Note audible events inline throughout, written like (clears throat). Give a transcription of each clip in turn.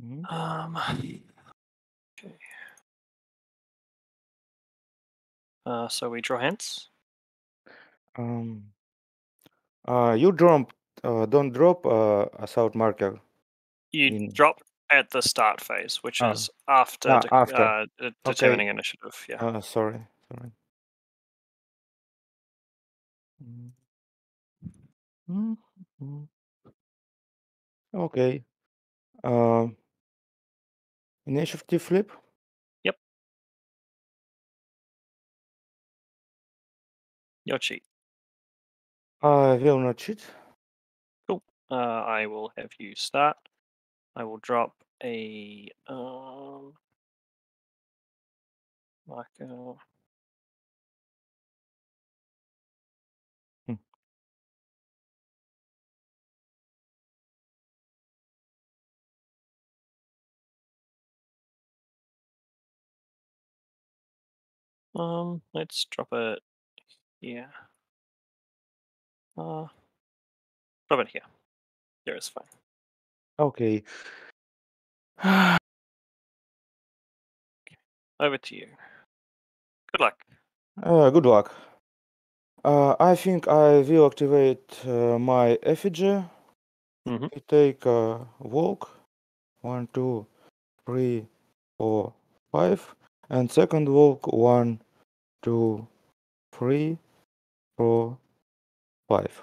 Mhm. Um, okay. Uh, so we draw hands. Um, uh, you drop, uh, don't drop uh, a south marker. You In- drop at the start phase, which Ah. is after, Ah, de- after. Uh, de- determining initiative. Yeah. Uh, sorry, sorry. Mm. Mm, mm. Okay. Uh, initiative flip. yep your cheat. I will not cheat. Uh, I will have you start. I will drop a um, marker. Hmm. Um, let's drop it here. Uh, drop it here. There is fine. Okay. (sighs) Over to you. Good luck. Uh, good luck. Uh, I think I will activate uh, my effigy. Mhm. We take a walk. One, two, three, four, five. And second walk. One, two, three, four, five.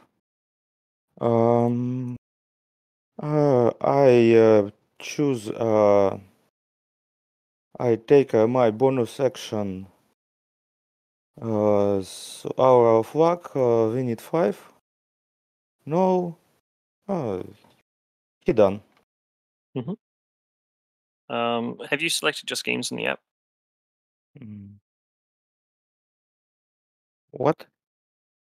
Um, uh, I uh, choose. Uh, I take uh, my bonus action. Uh, so hour of luck. Uh, we need five. No. He done. Um, have you selected your games in the app? Mm. What?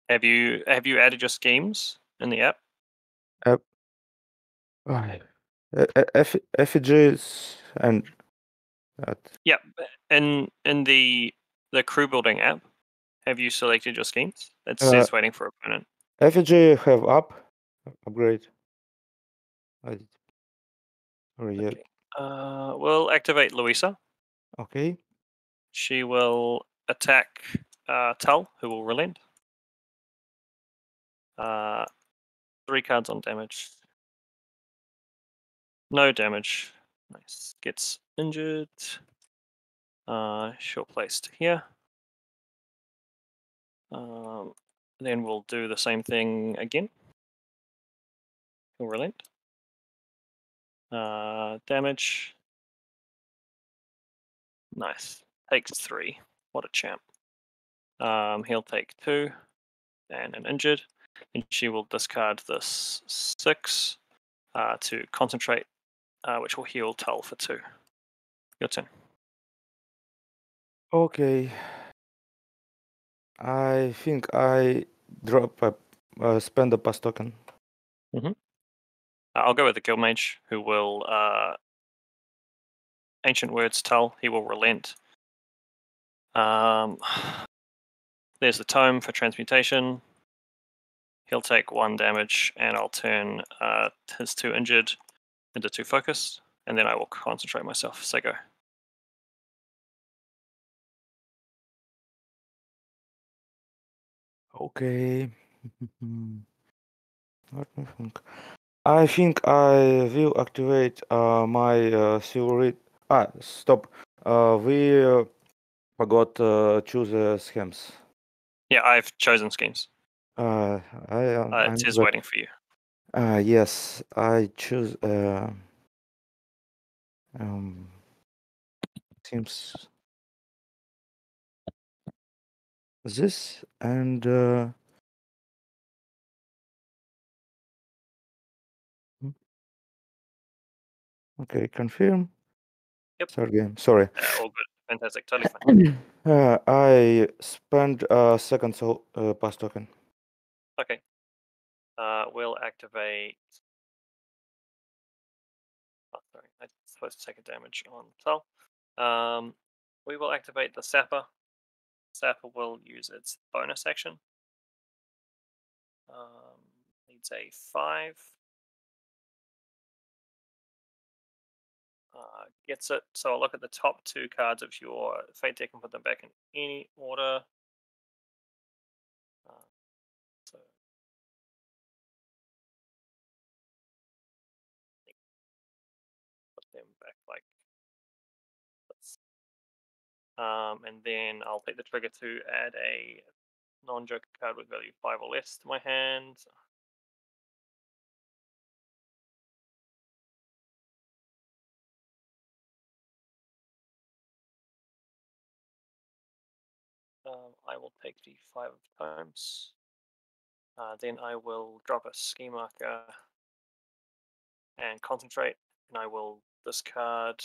Have you have you added your schemes in the app? E- eff- effigies and that. Yeah, in in the the crew building app, have you selected your schemes? It Uh, waiting for opponent. effigy have up upgrade. I yeah. Okay. Uh, we'll activate Louisa. Okay. She will attack uh, Tull, who will relent. Uh, three cards on damage. No damage. Nice. Gets injured. Uh, short placed here. Um, then we'll do the same thing again. He'll relent. Uh, damage. Nice. Takes three. What a champ. Um, he'll take two and an injured. And she will discard this six uh, to concentrate, uh, which will heal Tull for two. Your turn. Okay. I think I drop a uh, spend a pass token. Uh, I'll go with the Guild Mage, who will uh, ancient words tell. He will relent. Um, (sighs) there's the tome for transmutation. He'll take one damage, and I'll turn uh, his two injured into two focus, and then I will concentrate myself. So go. Okay. Let me think. I think I will activate uh, my uh. Ah, stop. Uh, we uh, forgot uh, choose uh, schemes. Yeah, I've chosen schemes. Uh, I uh, Uh, it is waiting for you. Uh, yes, I choose. Uh, um, seems this and uh, hmm. okay, confirm. Yep. Game. Sorry. Uh, all good. Fantastic. Totally fine. (clears throat) Uh, I spend a second so uh, pass token. Okay. Uh, we'll activate. Oh, sorry, I'm supposed to take a damage on Tull. Um, we will activate the Sapper. Sapper will use its bonus action. Um, needs a five. Uh, gets it. So I'll look at the top two cards of your fate deck and put them back in any order. Uh, so put them back like this. Um, and then I'll take the trigger to add a non-joker card with value five or less to my hand. I will take the five of times. Uh, then I will drop a ski marker and concentrate, and I will discard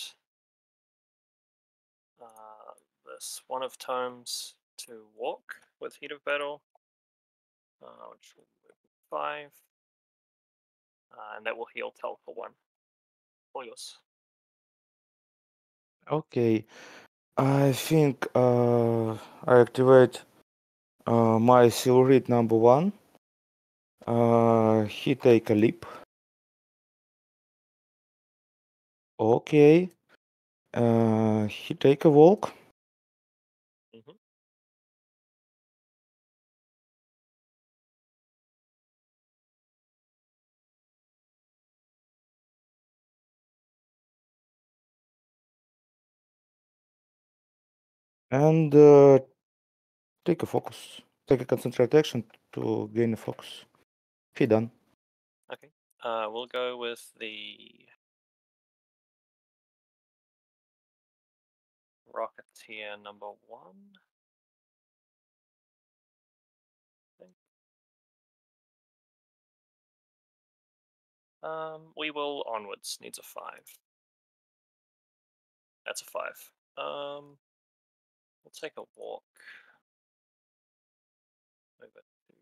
uh, this one of times to walk with heat of battle, uh, which will five, uh, and that will heal Tull for one. All yours. Okay. I think uh, I activate uh, my Silurid number one. Uh, he take a leap. Okay. Uh, he take a walk. And uh, take a focus. Take a concentrate action to gain a focus. He done. Okay. Uh, we'll go with the Rocketeer number one. Um, we will onwards. Needs a five. That's a five. Um, we'll take a walk. Move it. to-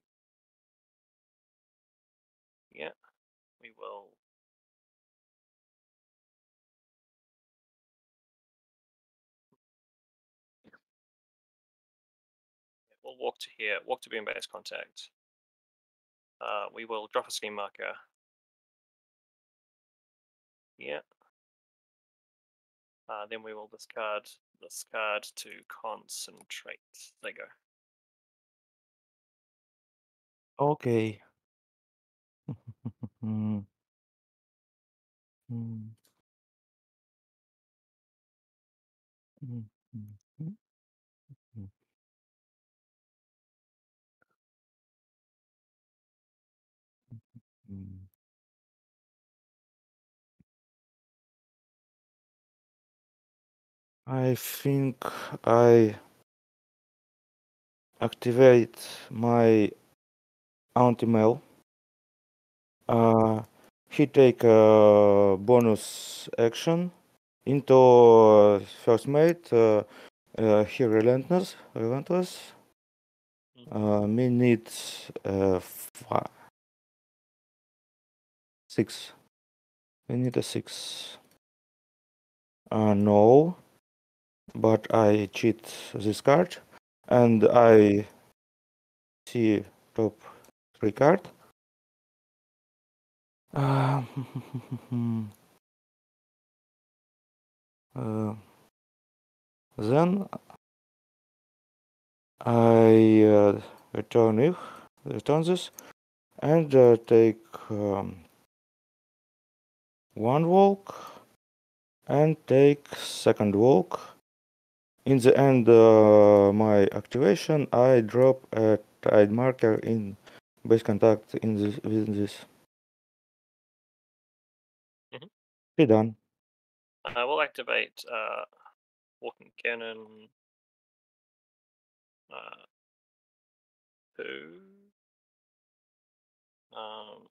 Yeah, we will. We'll walk to here. Walk to be in base contact. Uh, we will drop a scheme marker. Yeah. Uh, then we will discard this card to concentrate. There you go. Okay. (laughs) Mm. Mm. I think I activate my Auntie Mel. Uh, he take a bonus action into uh, first mate. Uh, uh, he relentless, relentless. Uh, me needs uh, fi- six. We need a six. Uh, no, but I cheat this card, and I see top three card. (laughs) Uh, then I uh, return it, return this, and uh, take um, one walk and take second walk. In the end, uh, my activation, I drop a tide marker in base contact in this within this. Mhm. Be done. Uh, we'll activate uh, walking cannon. Uh, two. Um,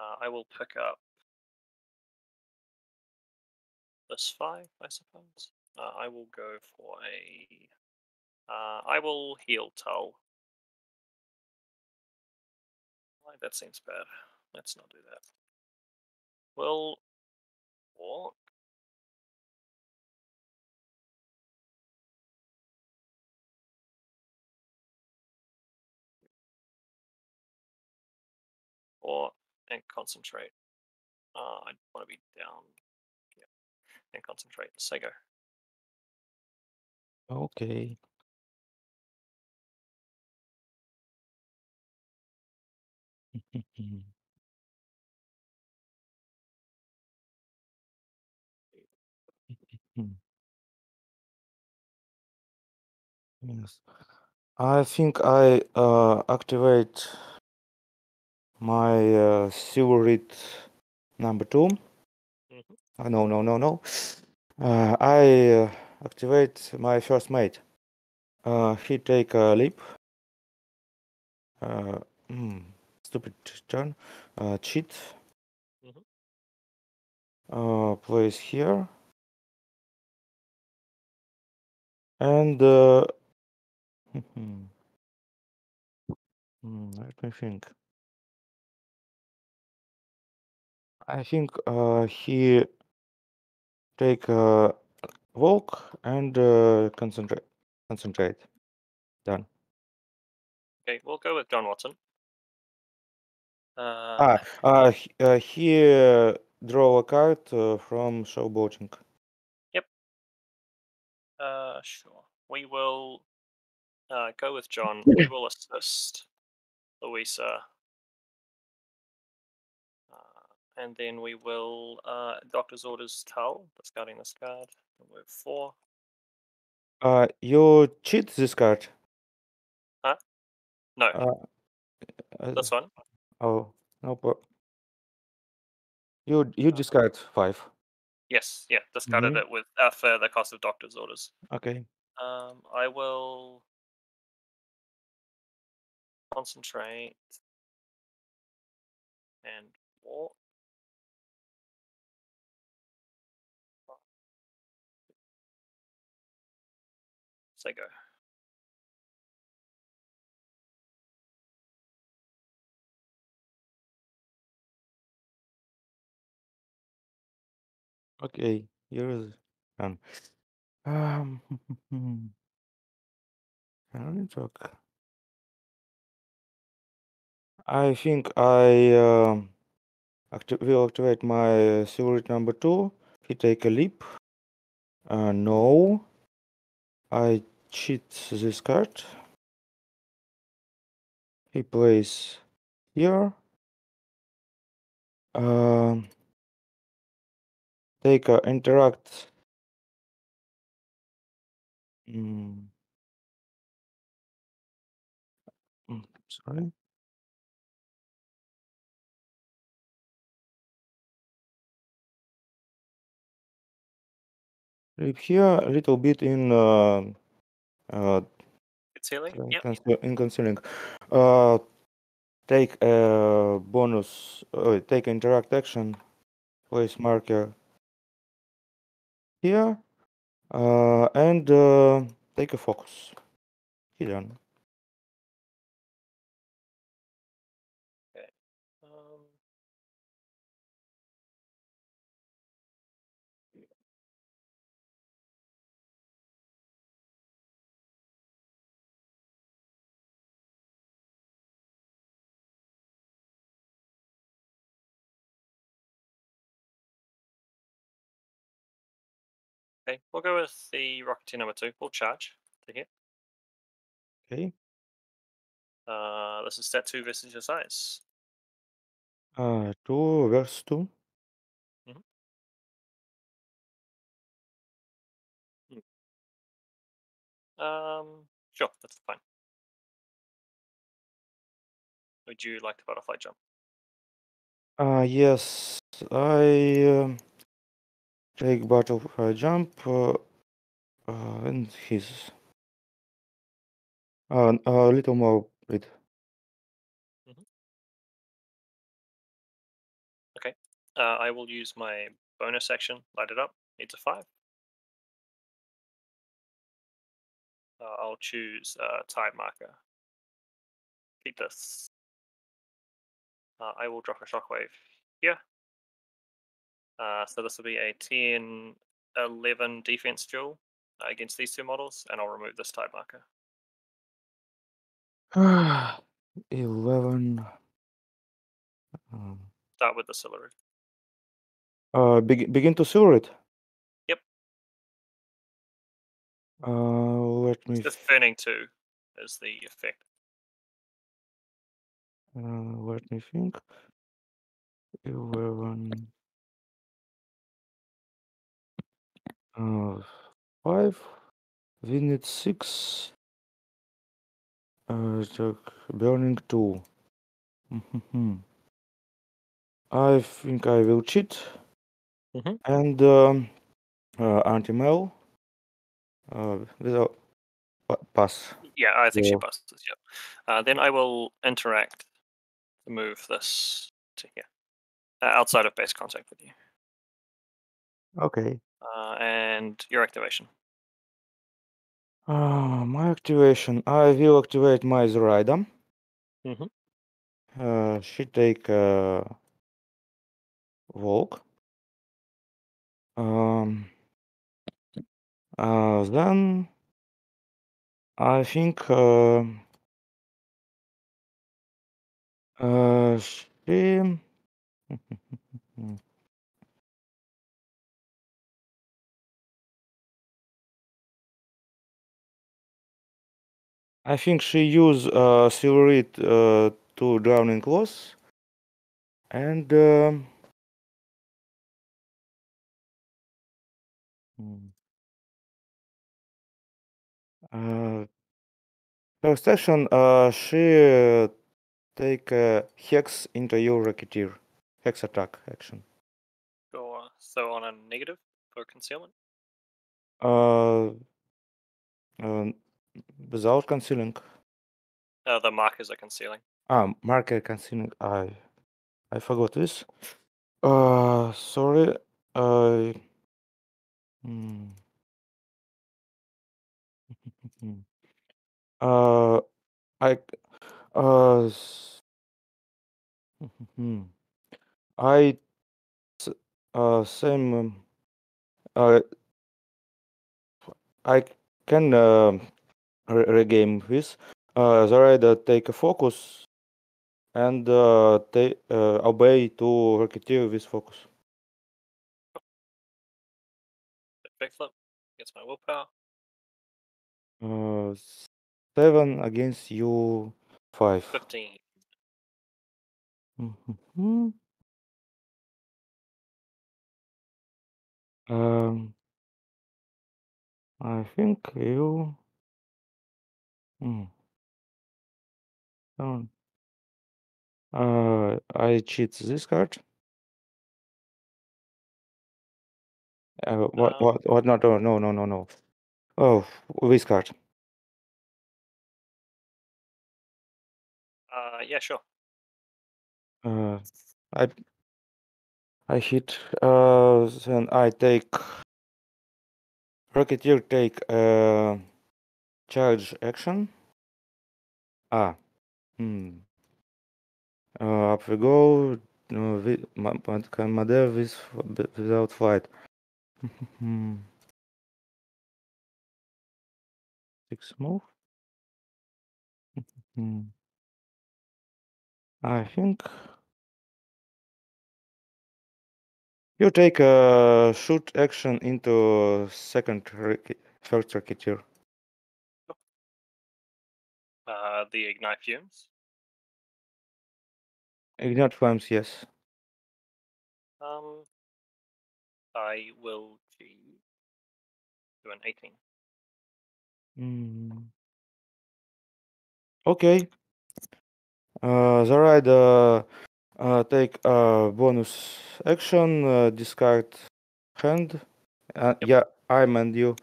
uh, I will pick up this five, I suppose. Uh, I will go for a. Uh, I will heal Tull. Why, That seems bad. Let's not do that. We'll walk. Or and concentrate. Uh, I want to be down. And concentrate. Sego. Okay. (laughs) (laughs) Yes. I think I uh, activate my uh, Silurid number 2 Mhm. Uh, no, no, no, no. Uh, I uh, activate my first mate. Uh, he take a leap. Uh, mm, stupid turn. Uh, cheat. Mhm. Uh, place here. And uh, (laughs) hmm, let me think. I think uh, he take a walk and uh, concentrate. Concentrate. Done. Okay, we'll go with John Watson. Uh, Ah, uh, he, uh, he uh, draw a card uh, from showboating. Yep. Uh, sure. We will uh, go with John. We will assist Louisa. And then we will uh, Doctor's Orders Tull, discarding this card. Move four. Uh, you cheat this card. No, Uh, uh, this one. oh, no pro- You you discard five. Yes, yeah, discarded Mhm. it with uh, for the cost of Doctor's Orders. Okay. Um, I will concentrate and So go. Okay. You're done. Um. I only talk. I think I um, acti- will activate my silver number two. He take a leap. Uh, no. I cheat this card. He plays here. Um, take a interact. Mm. Mm, Sorry. Here a little bit in uh, uh, Concealing? Yep. conceal- in concealing. Uh, take a bonus, uh, take interact action, place marker here, uh, and uh, take a focus. Hidden. Um, okay, we'll go with the Rocketeer number two. We'll charge to hit. Okay. Uh, this is stat two versus your size. Uh, two versus two. Um, sure, that's fine. Would you like to butterfly jump? Uh, yes, I um, take butterfly jump, uh, uh, and his. Uh, a little more with Uh, I will use my bonus action, light it up. It's a five. Uh, I'll choose uh, tide marker. Keep this. Uh, I will drop a shockwave here. Uh, so this will be a 10 11 defense duel uh, against these two models, and I'll remove this tide marker. (sighs) eleven. Um, Start with the Silaroo. Uh, beg- begin to it. Yep. Uh, let me. Just f- burning two is the effect. Uh, let me think. Eleven. Uh, five. We need six. Uh, burning two. I think I will cheat. Mm-hmm. And um, uh, anti. Uh, without uh, pass. Yeah, I think she passes. Yeah. Uh, then I will interact move this to here, uh, outside of base contact with you. Okay uh, and your activation. Uh, my activation. I will activate my Zoraida. Mhm. Uh, she take uh, walk. Um, uh, then I think uh, uh, she. (laughs) (laughs) I think she use uh, Silurid uh, to Drowning Claws. And um, hmm, uh, first action, uh, she uh, take a hex into your Rocketeer. Hex attack action. Sure. So on a negative for concealment. Uh, uh, without concealing. Uh, the markers are concealing. Ah, marker concealing. I I forgot this. Uh, sorry. I. hmm. (laughs) Uh, I. Uh. (laughs) hmm. I. Uh, same. um, Uh, I can uh, re- regain this. Uh, the rider take a focus and uh, ta- uh, obey to Rocketeer with focus. Backflip against my willpower. Uh, seven against you, five. Fifteen. Mhm. Um, I think you. Hmm. Um, uh, I cheat this card. Uh, what? Um, What? What? Not? No! No! No! No! No! Oh, this card. Uh, yeah, sure. Uh, I I hit. Uh, then I take. Rocketeer take uh, charge action. Ah. Hmm. Uh, up we go. Uh, we, Ma- Ma- Commander with, without fight. Six move. I think you take a shoot action into second first Rocketeer. Uh, the ignite fumes. Ignite fumes, yes. Um, I will do an eighteen. Hmm. Okay. Uh, the rider uh, take a bonus action, uh, discard hand. Uh, Yep. Yeah, I mend you,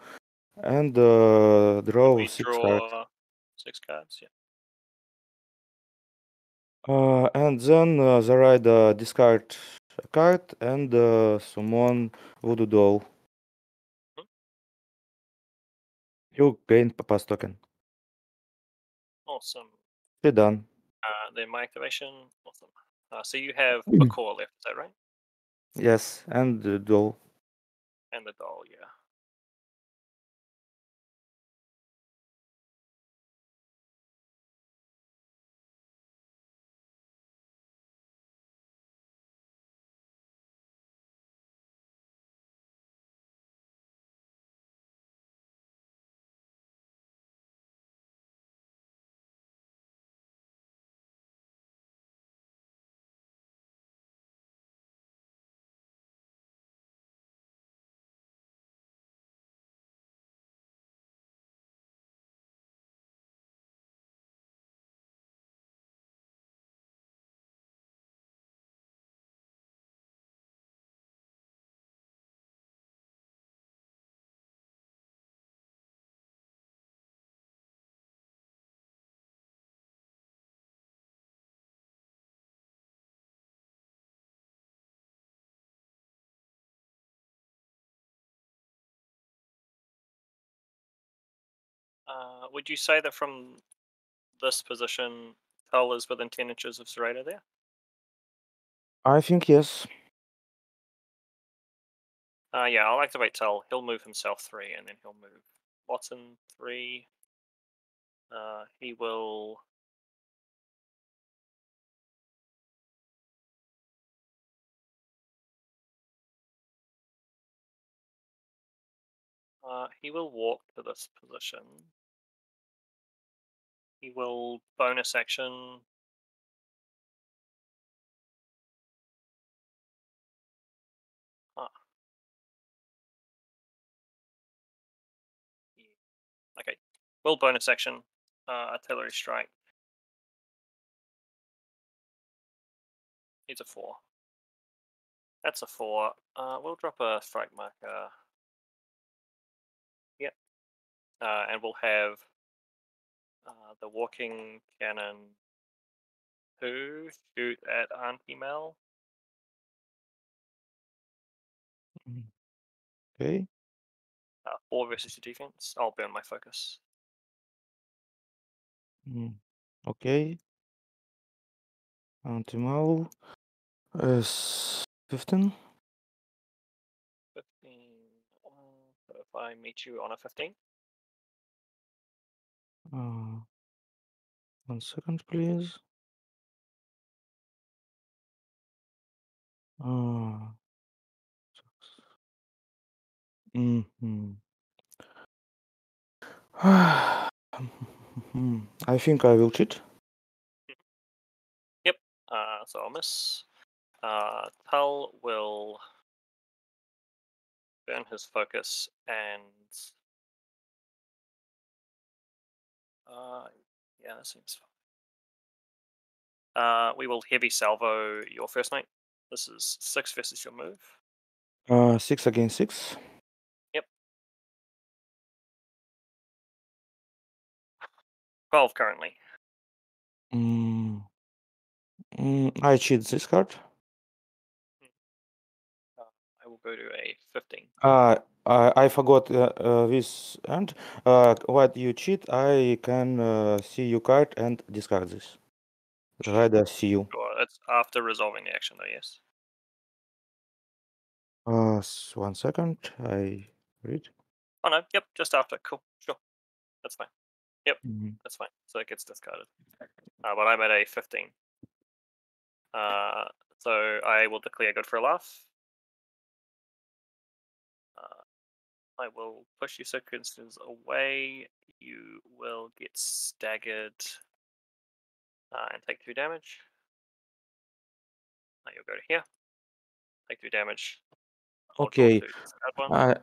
and uh, draw We six draw cards. Six cards. Yeah. Uh, and then uh, the rider discard a card and uh, summon Voodoo Doll. Mhm. You gain p- pass token. Awesome. Be done. Uh, then my activation. Awesome. Uh, so you have Mm. a core left. Is that right? Yes, and the doll. And the doll. Yeah. Uh, would you say that from this position, Tull is within 10 inches of Serrator there? I think yes. Uh, yeah, I'll activate Tull. He'll move himself three, and then he'll move Watson three. Uh, he will. Uh, he will walk to this position. He will bonus action. Ah. Yeah. Okay. Will bonus action. Uh, artillery strike. He's a four. That's a four. Uh, we'll drop a strike marker. Uh, and we'll have uh, the walking cannon two shoot at Auntie Mel. Okay. Uh, four versus your defense. I'll burn my focus. Mm, Okay. Auntie Mel is 15. 15. Uh, so if I meet you on a 15, Uh, one second, please. Uh, mhm. (sighs) I think I will cheat. uh, so I'll miss. Uh, will burn his focus and. Uh, yeah, that seems fine. Uh, we will heavy salvo your first night. This is six versus your move. Uh, six against six. Yep. Twelve currently. Mm. Mm, I cheat this card. I will go to a fifteen. Uh, I, I forgot uh, uh, this and uh, what you cheat, I can uh, see your card and discard this. Rather see you. Sure, that's after resolving the action, though. Yes. Uh, one second, I read. Oh no. Yep. Just after. Cool. Sure. That's fine. Mhm. That's fine. So it gets discarded. Uh, but I'm at a 15. Uh, so I will declare good for a laugh. I will push you circumstances away. You will get staggered uh, and take two damage. Now you'll go to here. Take two damage. Okay, two. I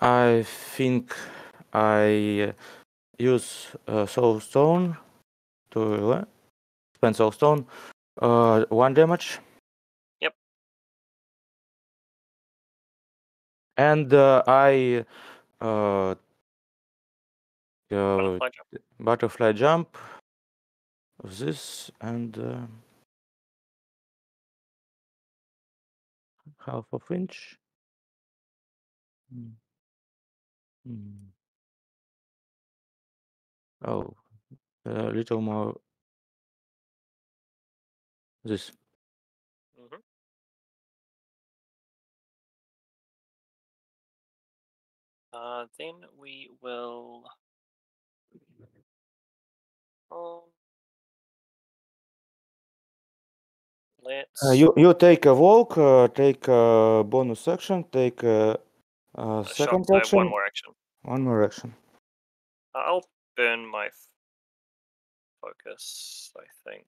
I think I use uh, soul stone to uh, spend soul stone. Uh, one damage. And uh, I uh, uh, Butterfly jump. butterfly jump of this and uh, half of inch. Mm. Mm. Oh, a little more. This. Uh, then we will. Um, let's. Uh, you you take a walk, uh, take a bonus action, take a, a uh, second I have action, one more action. one more action. Uh, I'll burn my f- focus. I think.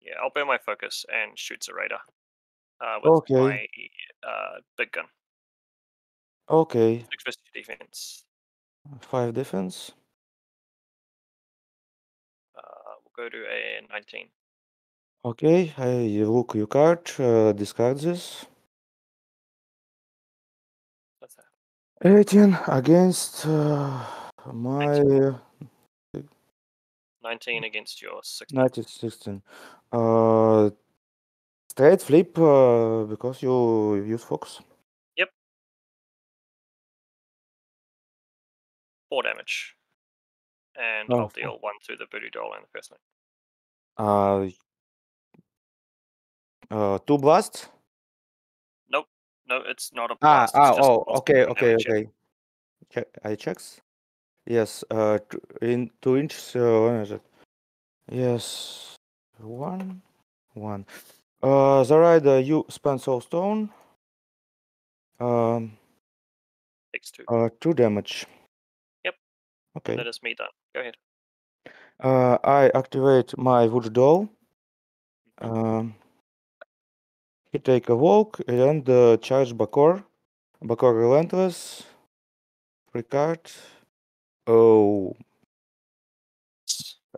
Yeah, I'll burn my focus and shoot Zerator. Uh, with Okay. my uh, big gun. Okay, Six versus defense. five defense. Uh, we'll go to a 19. Okay, I look your card, uh, discard this. That's that. 18 against uh, my uh, 19 against your 16. 19, 16. Uh, straight flip uh, because you use focus. Four damage. and Oh, I'll deal one to the voodoo doll and the first night. Uh, uh, two blasts. Nope, no, it's not a Ah, blast. ah, just oh, okay, okay, okay. Check, I checks. Yes, uh, t- in two inches. Uh, when is it? Yes, one, one. Uh, the rider you spend soul stone. Um, Takes two. uh, two damage. Okay. That is me done. Go ahead. Uh, I activate my voodoo doll. Mhm. Um, he take a walk and uh, charge Bokor. Bokor relentless. Free card. Oh,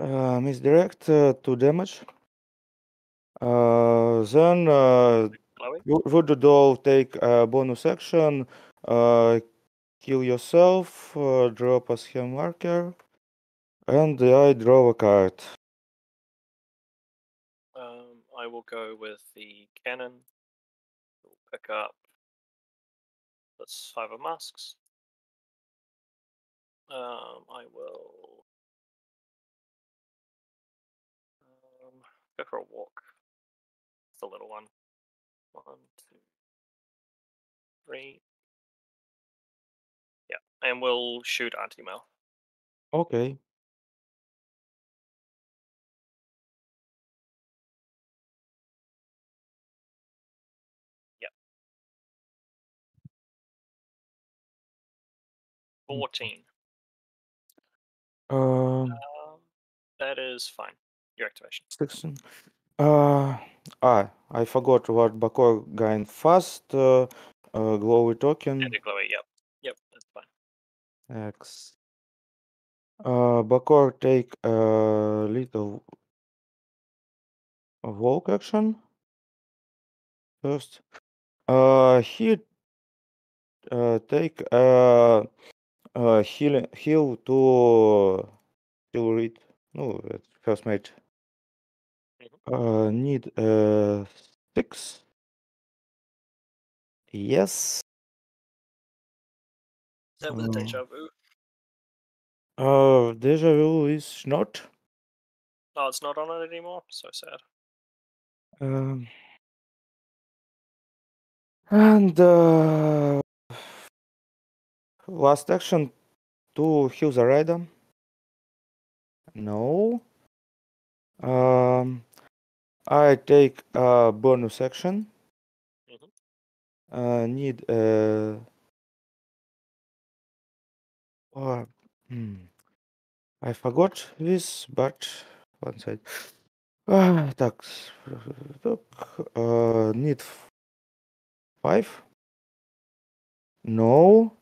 uh, misdirect uh, two damage. Uh, then uh, Chloe? Vo- Voodoo doll take a bonus action. Uh, kill yourself. Uh, drop a scheme marker. And I draw a card. Um, I will go with the cannon. We'll pick up. Five of masks. Um, I will um, go for a walk. It's the little one. One, two, three. And we'll shoot Auntie Mel. Okay. Yep. Fourteen. Um, Um, that is fine. Your activation. 16. Uh, ah, I forgot what Bokor gained fast. Uh, uh, glowy token. And the glowy. Yep. Yep. That's fine. X. Uh, Bokor take a little walk action first. Uh, he uh, take a, a heal heal to heal read. No, it's first mate. Uh, need uh six. Yes. Is that with deja vu? Uh, deja vu is not. No, it's not on it anymore. So sad. Um, and uh, last action to heal the rider. No. Um, I take a bonus action. Mhm. Uh, need uh. Oh, hmm. I forgot this, but one side. Ah, так, с- так, uh, need f- five. No.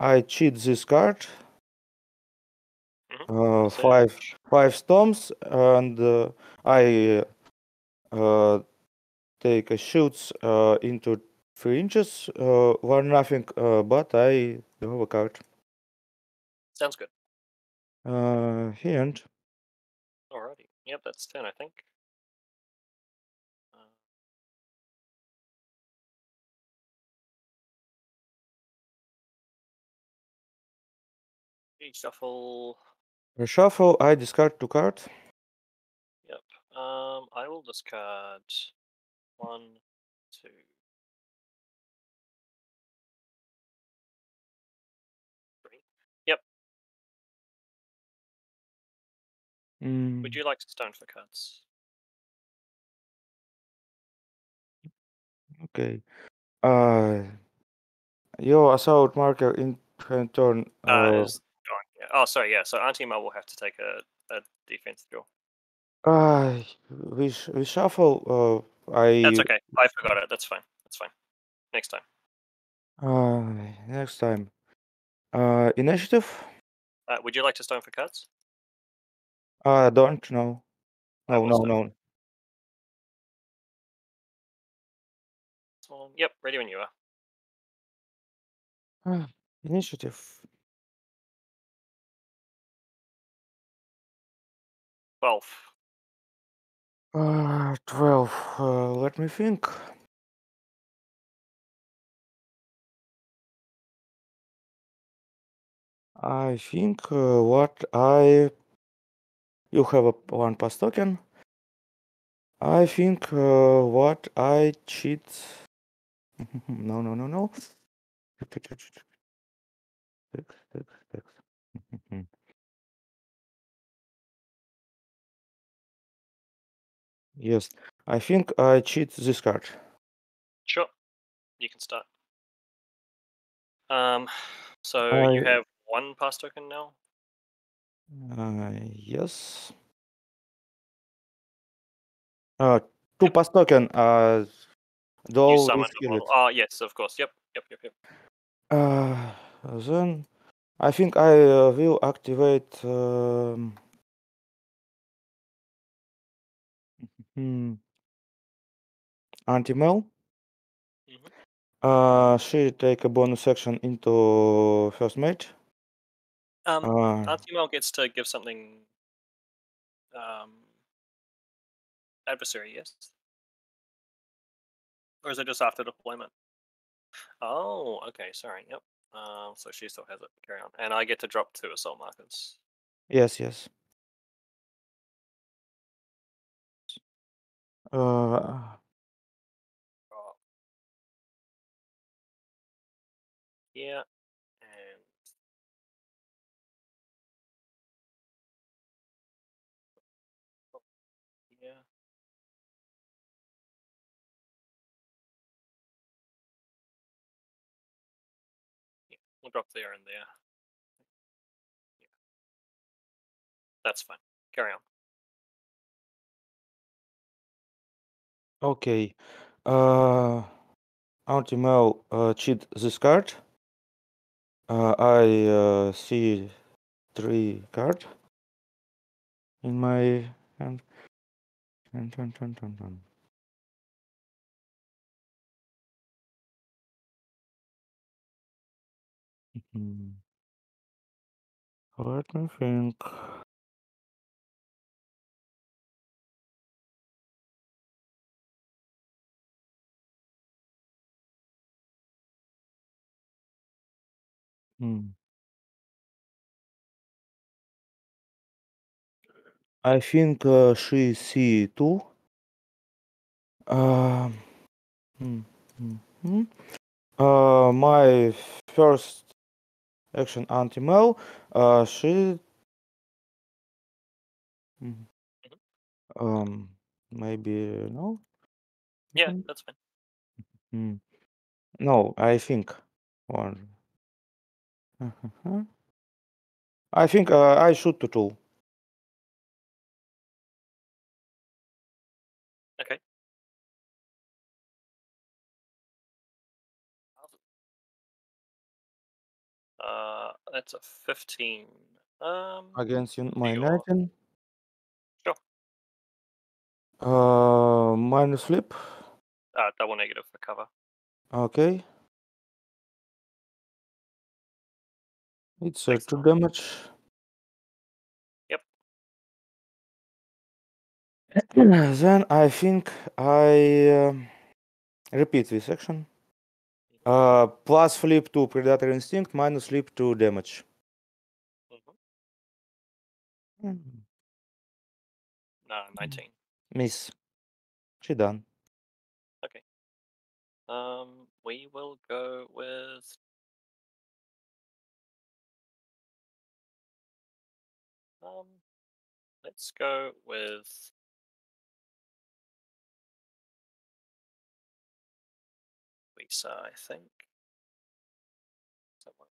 I cheat this card. Mhm. Uh, So- five five storms, and uh, I uh, take a shoots uh, into three inches. Uh, one nothing, uh, but I draw a card. Sounds good. Uh, here and Alrighty. Yep, that's ten, I think. Uh, Each shuffle. reshuffle. I discard two cards. Yep. Um, I will discard one, two. Mm, Would you like to stone for cards? okay. Uh, your assault marker in turn. Uh, Uh. Oh, sorry. Yeah. So Auntie Mel will have to take a, a defense draw. uh, we sh- we shuffle. Uh, I That's okay. I forgot it. That's fine. That's fine. Next time. Uh, next time. Uh, initiative? Uh, would you like to stone for cards? I don't know. No, no, no. Um, yep. Ready when you are. Initiative. Twelve. Uh, 12. Uh, let me think. I think uh, what I you have a one pass token. I think uh, what I cheat. (laughs) no, no, no, no. Text, text, text. yes, I think I cheat this card. Sure, you can start. Um, so you have one pass token now. Uh, yes. Uh, two pass token. Uh, You summon the model. Oh yes, of course. Yep, yep, yep, yep. Uh, then I think I uh, will activate. Um, hmm, Auntie Mel. Mhm. Uh, she take a bonus action into first mate. Um, Uh, Auntie Mel gets to give something um, adversary, yes? Or is it just after deployment? Oh, okay, sorry, yep. Um, so she still has it. Carry on. And I get to drop two assault markers. yes, yes. Uh, Yeah. We'll drop there and there. Yeah. That's fine. Carry on. okay. Uh, Auntie Mel uh, cheat this card. Uh, I uh, see three card in my hand. Dun, dun, dun, Let me think. Hmm. I think uh, she see two. Um, hmm, hmm, hmm. Uh, my first action Auntie Mel. Uh, she. Mhm. Um, maybe no. Yeah, Mhm. that's fine. Hmm. No, I think one. Uh-huh. (laughs) I think uh, I shoot to two. That's a 15. Um, against you, my your- 19. Sure. Uh, minus flip. uh, double negative for cover. Okay. It's uh, two damage. Yep. (clears throat) then I think I um, repeat this action. Uh, plus flip to Predator Instinct, minus flip to damage. No, 19. Miss. She done. Okay. Um, we will go with. Um, let's go with. Lisa, I think. Someone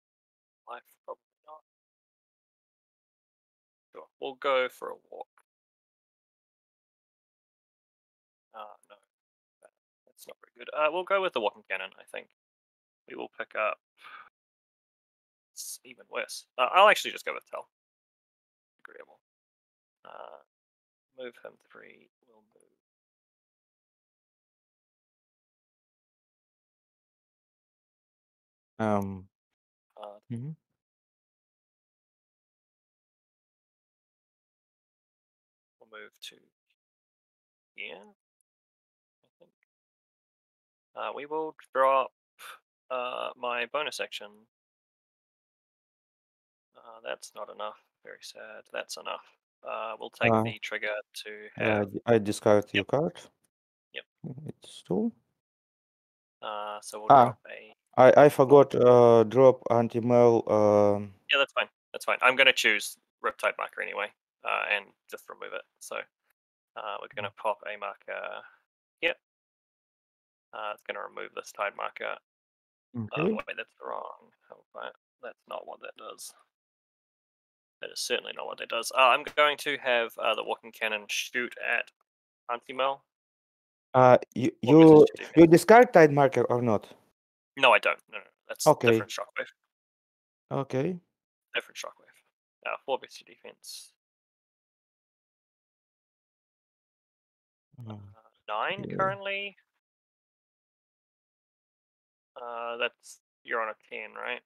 life probably not. Sure, we'll go for a walk. Uh, no, that's not very good. Uh, we'll go with the walking cannon. I think we will pick up. It's even worse. Uh, I'll actually just go with Tull. Agreeable. Uh, move him three. We'll move. Um, Uh, mhm. we'll move to here. I think. Uh, we will drop uh, my bonus action. Uh, Uh, that's not enough. Very sad. That's enough. Uh, we'll take Uh, the trigger to I, have. d- I discard your card. Yep. It's two. Uh, so we'll Ah. drop a. I, I forgot uh, drop Auntie Mel. Um, Yeah, that's fine. That's fine. I'm going to choose Riptide marker anyway, uh, and just remove it. So uh, we're going to pop a marker. Yep. Uh, it's going to remove this tide marker. Oh, wait, that's the wrong. Right. That's not what that does. That is certainly not what that does. Uh, I'm going to have uh, the walking cannon shoot at Auntie Mel. Uh, you What you resist you do? you discard tide marker or not? No, I don't. No, no, that's Okay. different shockwave. Okay. Different shockwave. Uh, four bits your defense. Uh, Uh, nine Yeah. currently. Uh, that's you're on a ten, right?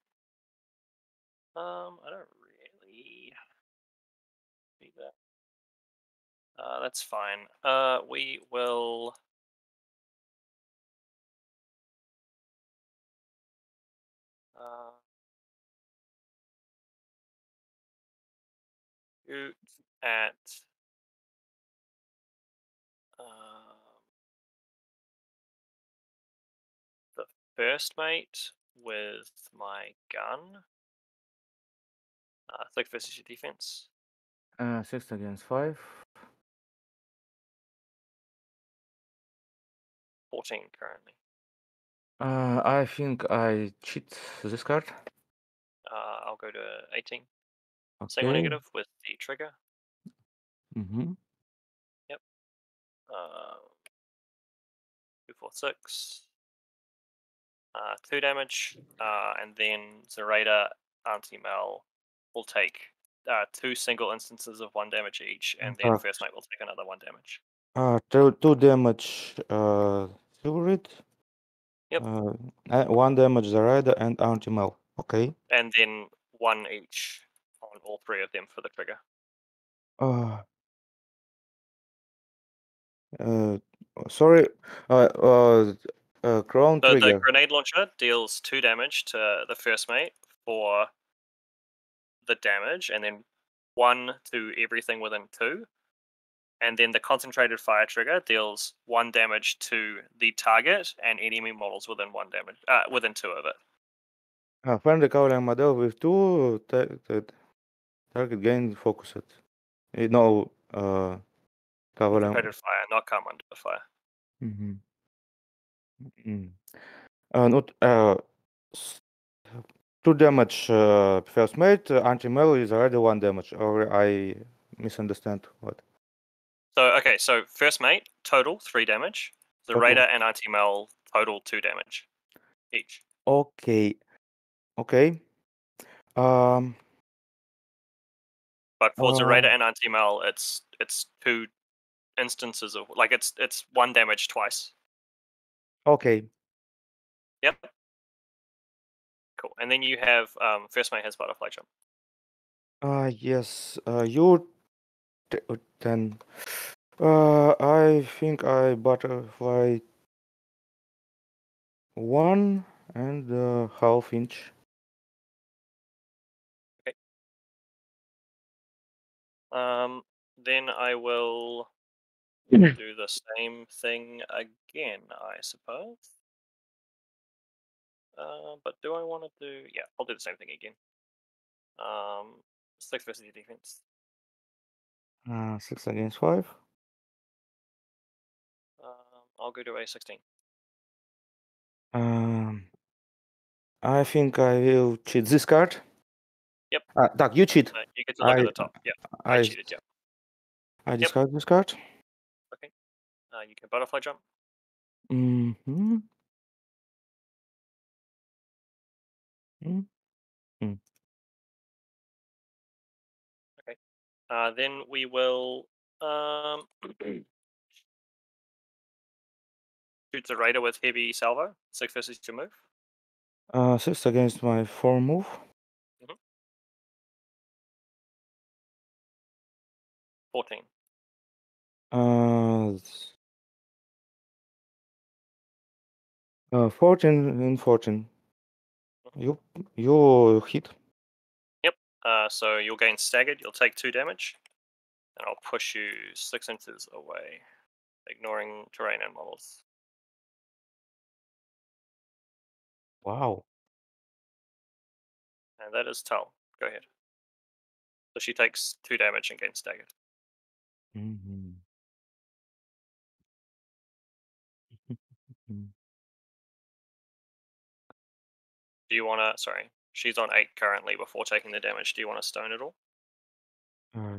Um, I don't really see that. Uh, that's fine. Uh, we will. Uh, shoot at. Um, the first mate with my gun. Uh, six versus your defense. uh, six against five. 14 currently. Uh, I think I cheat this card. Uh, I'll go to 18. Same or Okay. negative with the trigger. Mm-hmm. Uh, two, four, six. Uh, two damage, uh, and then Zoraida Auntie Mel will take uh, two single instances of one damage each, and then Perfect. first mate will take another one damage. Uh, two, two damage. Uh, Silurid. Yep. Uh, uh, one damage the rider and Auntie Mel. Okay. And then one each on all three of them for the trigger. Uh, uh, sorry. Uh, uh, uh, crown So the trigger. grenade launcher deals two damage to the first mate for the damage, and then one to everything within two. And then the concentrated fire trigger deals one damage to the target and enemy models within one damage, uh, within two of it. Uh, friendly cowling model with two ta- ta- target gain focused. Uh, No, uh, cowling. Concentrated fire, not come under fire. Mm-hmm. Mm. Uh, not uh, s- two damage uh, first mate. Uh, Auntie Mel is already one damage. Or I misunderstand what. So okay, so first mate total three damage. The Total. raider and mail total two damage each. Okay. Okay. Um. But for the Uh, and mail, it's it's two instances of like it's it's one damage twice. Okay. Yep. Cool. And then you have um, first mate has butterfly jump. Uh. Yes. Uh. You. Ten. Uh. I think I butterfly. One and uh, half inch. Um, then I will (clears throat) do the same thing again, I suppose. Uh, but do I want to do? Yeah, I'll do the same thing again. Um, six versus your defense. Uh, six against five. Uh, I'll go to a16. Um, I think I will cheat this card. Yep. Uh, Doug, you cheat. Uh, you get to look I, at the top. Yeah. I, I cheated. Yeah. I discard yep. this card. Okay. Uh, you can butterfly jump. Mm hmm. Mm. Uh, then we will um, (clears throat) shoot the raider with heavy salvo. Six versus your move. Uh, six against my four move. Fourteen. Uh, uh, 14 and 14. You you hit. Uh, so you'll gain staggered. You'll take two damage, and I'll push you six inches away, ignoring terrain and models. Wow. And that is Tull. Go ahead. So she takes two damage and gains staggered. Mhm. Mhm. Do you want to? Sorry, she's on eight currently. Before taking the damage, do you want to stone at all? Uh,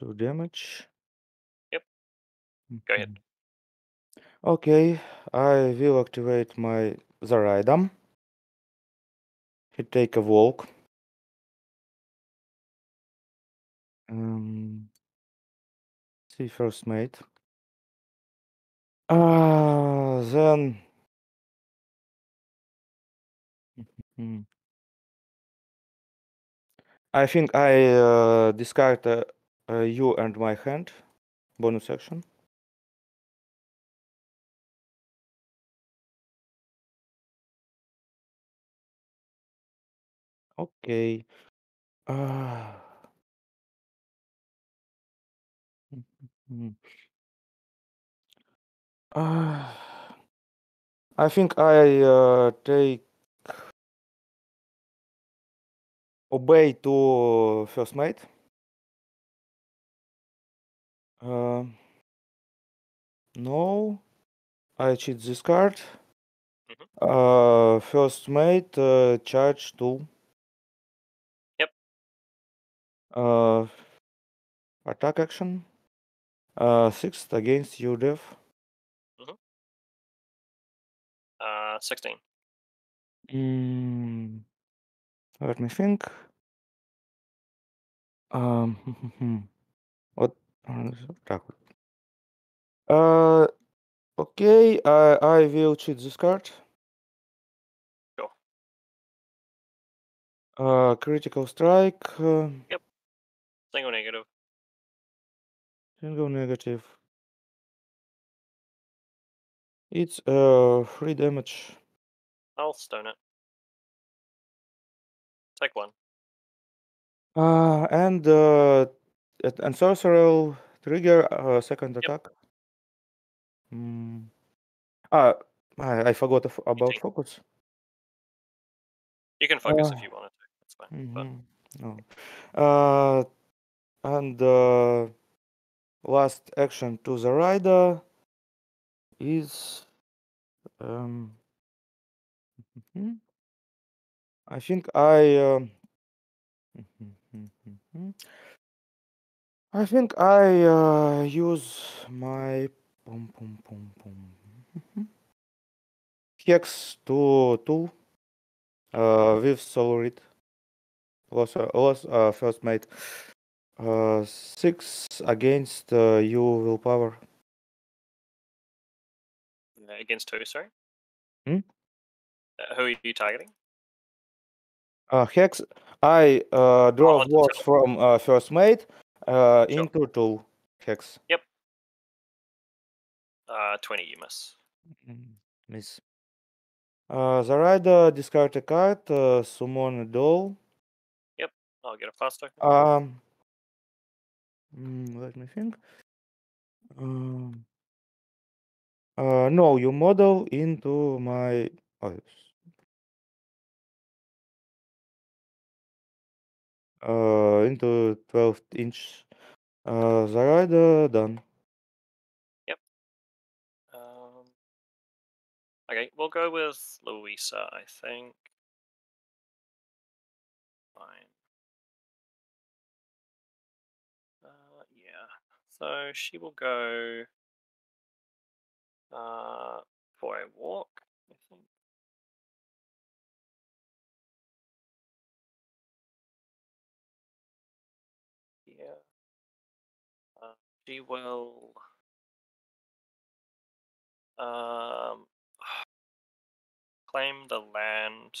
two damage. Yep. Go ahead. Mhm. Okay, I will activate my Zaridam. He take a walk. Um, see first mate. Uh, then. (laughs) I think I uh, discard uh, uh, you and my hand. Bonus action. Okay. Uh, (sighs) I think I uh, take obey to first mate. Uh, no, I cheat this card. Uh, first mate uh, charge two. Yep. Uh, attack action. Uh, sixth against you, Dev. Uh, sixteen. Mm, let me think. Um, (laughs) what? Uh, uh, okay, I, I will cheat this card. Sure. Uh, critical strike. Uh, yep. Single negative. Single negative. It's uh three damage. I'll stone it. Take one. Uh, and uh, and sorcerer trigger uh, second attack. Mm. Ah, I, I forgot about take- focus. You can focus Uh, if you wanted to. That's fine. But Mhm. No. Uh, and uh, last action to the rider is um, mhm. (laughs) I think I um, I think I uh, use my pum, pum, pum, pum. hex to two uh, with read. Loss, uh, loss uh, first mate. Uh, six against uh, you willpower. against who? Sorry. Hmm? Uh, who are you targeting? Uh, hex. I uh, draw blocks from uh, first mate uh, Sure. into two hex. Uh, twenty. You miss. Miss. Uh, the rider discard a card, uh, summon a doll. Yep, I'll get a faster. Um, mm, let me think. Um, uh, no, you model into my. Oh, yes. Uh, into 12 inch. Uh, the rider done. Yep. Um, okay, we'll go with Louisa. I think. Fine. Uh, yeah. So she will go uh, for a walk. I think. She will. Um, (sighs) claim the land.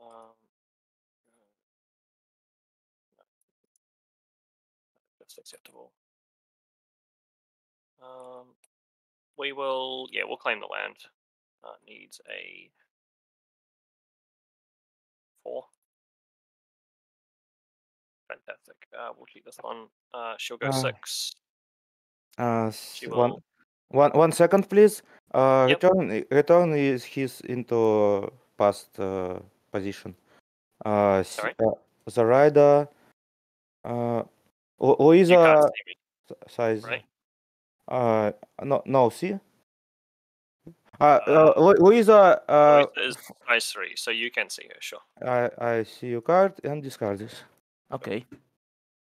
Um, (sighs) that's acceptable. Um, we will, yeah, we'll claim the land. uh, needs a four. Fantastic. Uh, we'll keep this one. Uh, she'll go Uh, six. Uh, She will. one, one second, please. Uh, Yep. return, return is his into past uh, position. Uh, Sorry? uh, the rider, uh, Lu- You Luisa can't see me, s- size. right? Uh, no, no, see. Uh, uh, Uh, Luisa, uh, Louisa is size three, so you can see her, sure. I, I see your card and discard this. Okay.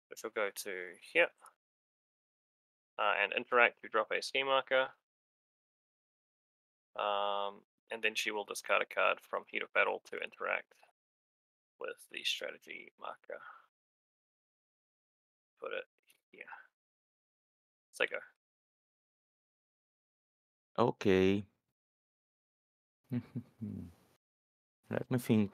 So she'll go to here uh, and interact to drop a scheme marker. Um, and then she will discard a card from Heat of Battle to interact with the strategy marker. Put it here. So go. Okay. (laughs) Let me think.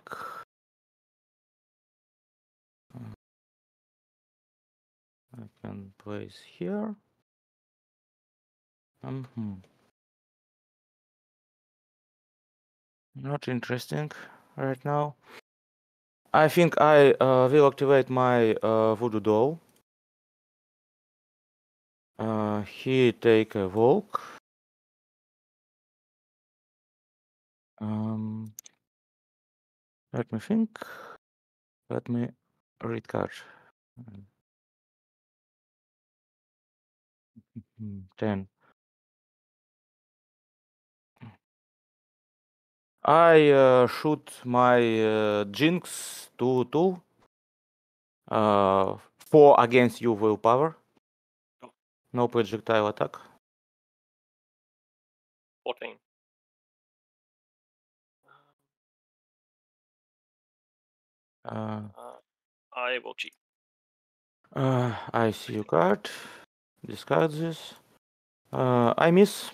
I can place here. Mhm. Not interesting right now. I think I uh, will activate my uh, voodoo doll. Uh, he take a walk. Um, let me think. Let me read card. (laughs) Ten. I uh, shoot my uh, Jinx to two. Uh, four against you willpower. Oh. No projectile attack. 14. Uh, Uh, I will cheat. uh, I see your card. Discard this. Uh, I miss.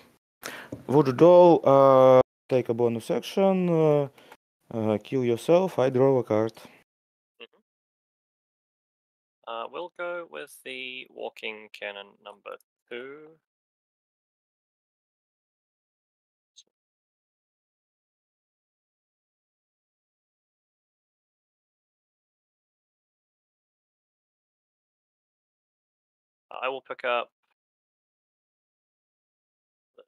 Voodoo doll. Uh, take a bonus action. Uh, uh, kill yourself. I draw a card. Uh, we'll go with the walking cannon number two. I will pick up the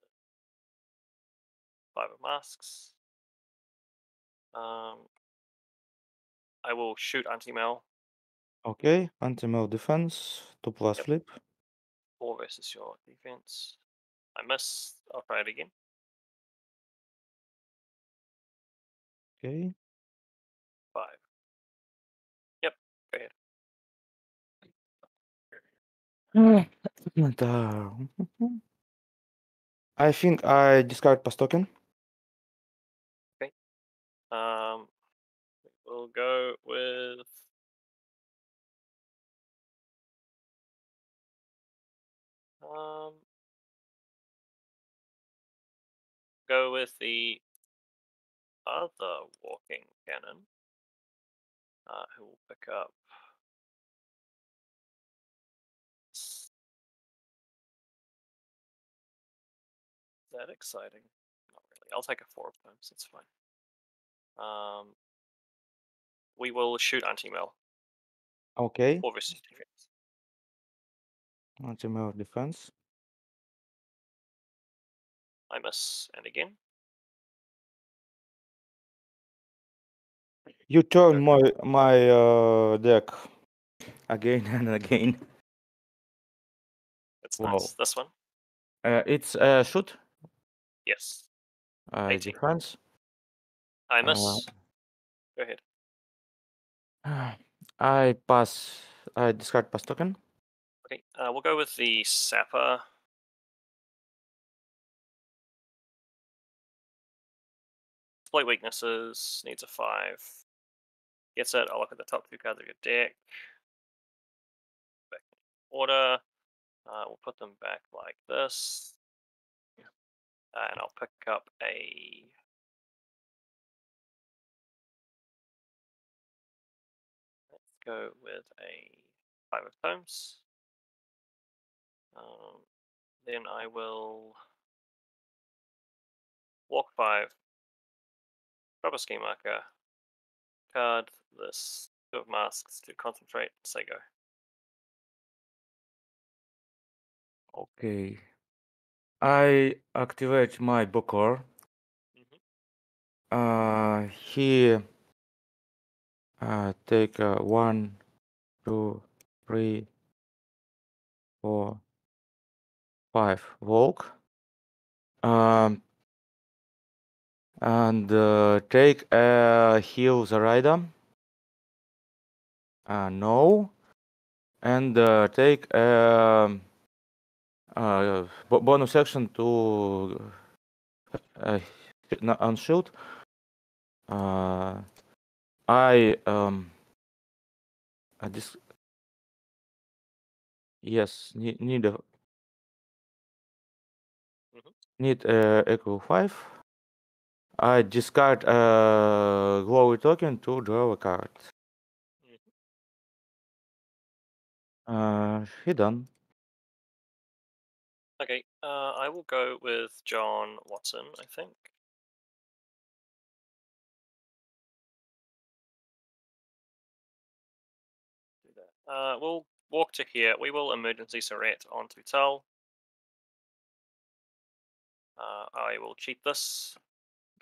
five of masks. Um, I will shoot Auntie Mel Okay. Auntie Mel defense. Two plus Yep. flip. four versus your defense. I miss. I'll try it again. Okay. And, (laughs) uh, I think I discard pass token. Um, we'll go with. Um, go with the other walking cannon. Uh, who will pick up. That exciting? Not really. I'll take a four of times. It's fine. Um, we will shoot Auntie Mel. Okay. Four versus defense. Auntie Mel defense. I miss, and again. You turn my my uh, deck again (laughs) and again. It's Wow. This one. Uh, it's uh, shoot. Yes. Uh, 18. defense. I Uh. Go ahead. (sighs) I pass. I discard pass token. Okay. Uh, we'll go with the sapper. Exploit weaknesses. Needs a five. Gets it. I'll look at the top two cards of your deck. Back in order. Uh, we'll put them back like this. Uh, and I'll pick up a. Let's go with a five of tomes. Um, then I will walk five, drop a scheme marker, card this two of masks to concentrate, say go. Okay. I activate my Bokor. Mhm. Uh, he uh, take uh, one, two, three, four, five walk. Um, and uh, take uh, heal the rider. Uh, no. And uh, take um, uh, bo- bonus action to uh, no. Uh, I um, I dis- yes need need a need uh, echo five. I discard uh, glowy token to draw a card. Uh, he done. Okay, uh, I will go with John Watson, I think. Uh, we'll walk to here. We will emergency Surret onto Tull. Uh, I will cheat this.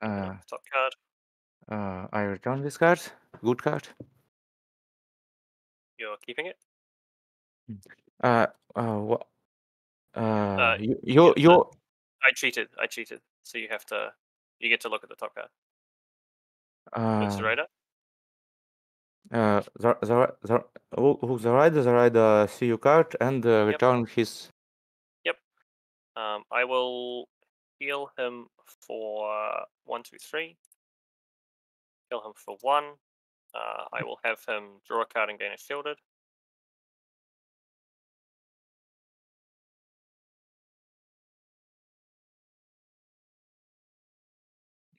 Uh, top card. uh, I return this card. Good card. You're keeping it. Uh, uh, what? Uh, Uh, you, you you, get the- I cheated. I cheated. So you have to. You get to look at the top card. It's uh, Zoraida. uh, the, the, the, look, look the rider, the rider see you card and uh, return his. Yep. Um, I will heal him for one, two, three. Heal him for one. Uh, I will have him draw a card and gain a shielded.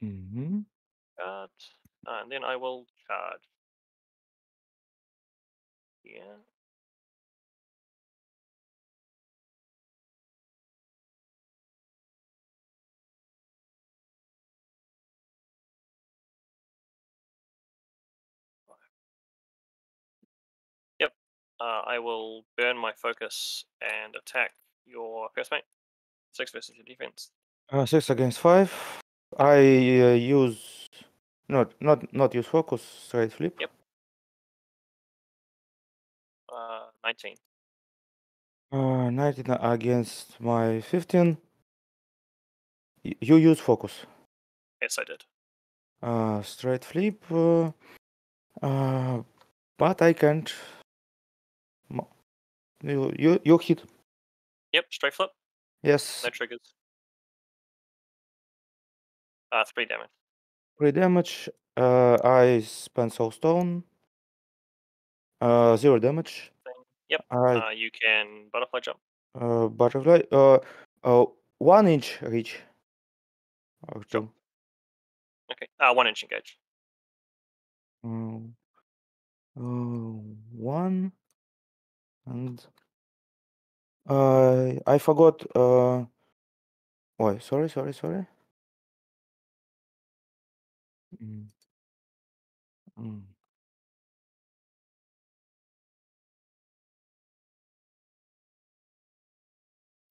Hmm and then I will charge. Yeah. Yep. Uh, I will burn my focus and attack your first mate. Six versus your defense. Uh, six against five. I uh, use not not not use focus. Straight flip. Yep. Uh, 19. Uh, 19 against my 15. Y- You use focus. Yes, I did. Uh, straight flip. Uh, uh, but I can't. You you you hit. Yep, straight flip. Yes. No triggers. Uh, three damage. Three damage. Uh, I spend soul stone. Uh, zero damage. Yep. I Uh, you can butterfly jump. uh, butterfly. Uh, uh, one inch reach. Or Sure. Okay. Uh, one inch engage. Um, uh, one and uh, I forgot. Uh, oh, sorry, sorry, sorry. Mm. Mm.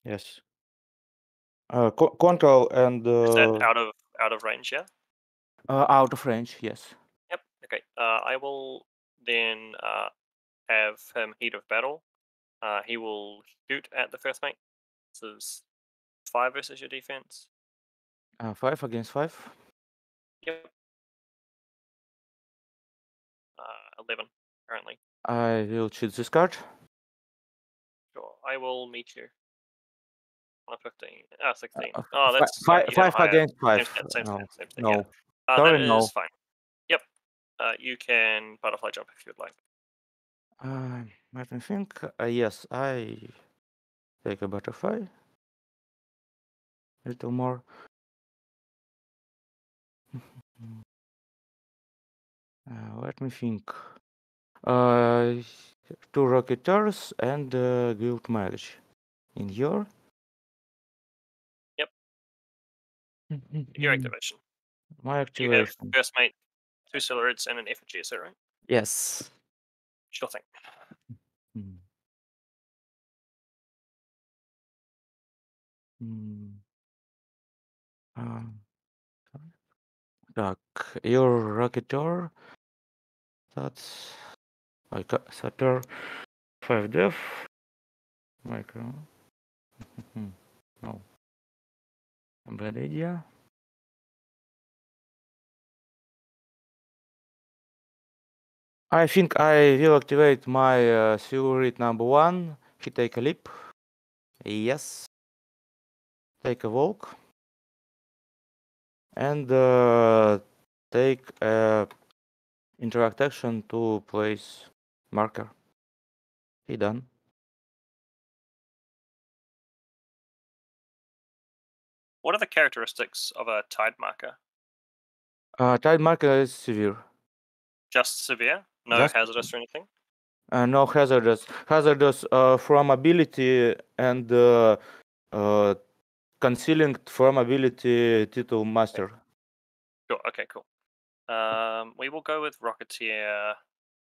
Yes. Uh, co- control and Is uh, that out of out of range? Yeah. uh, out of range. Yes. Yep. Okay. Uh, I will then uh, have him heat of battle. Uh, he will shoot at the first mate. This is five versus your defense. Uh, five against five. Yep. Uh, eleven currently. I will choose this card. Sure. I will meet you. On a fifteen. Ah, sixteen. Uh, oh, that's fi- you have a five higher- against five. same, no, same no. Yeah. Uh, Sorry, no. fine. Yep. Uh, you can butterfly jump if you'd like. Uh, let me think. Uh, yes, I take a butterfly. A little more. let me think. Uh, two rocketeers and uh, guild mage. In your? Your activation. My You have activation. first mate, two silhouettes, and an effigy. Is that right? Yes. Sure thing. М. М. А, Так, your rocketeer. that's like a Satyr 5 def. Micro. No. Bad idea. I think I will activate my uh, number one. He take a leap. Yes. Take a walk. And uh, take a interact action to place marker. He done. What are the characteristics of a tide marker? Uh, tide marker is severe. Just severe? No Just- hazardous or anything? Uh, no hazardous. Hazardous uh, from ability and uh, uh, concealing from ability title master. Sure. Okay. Cool. Um, we will go with Rocketeer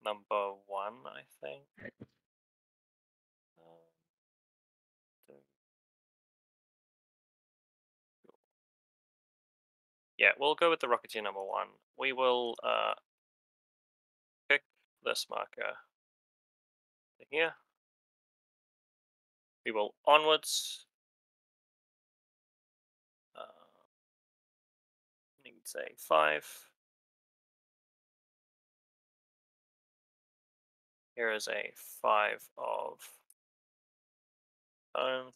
number one, I think. Um. Yeah, we'll go with the Rocketeer number one. We will uh, pick this marker here. We will onwards. Uh, needs a five. Here is a five of doesn't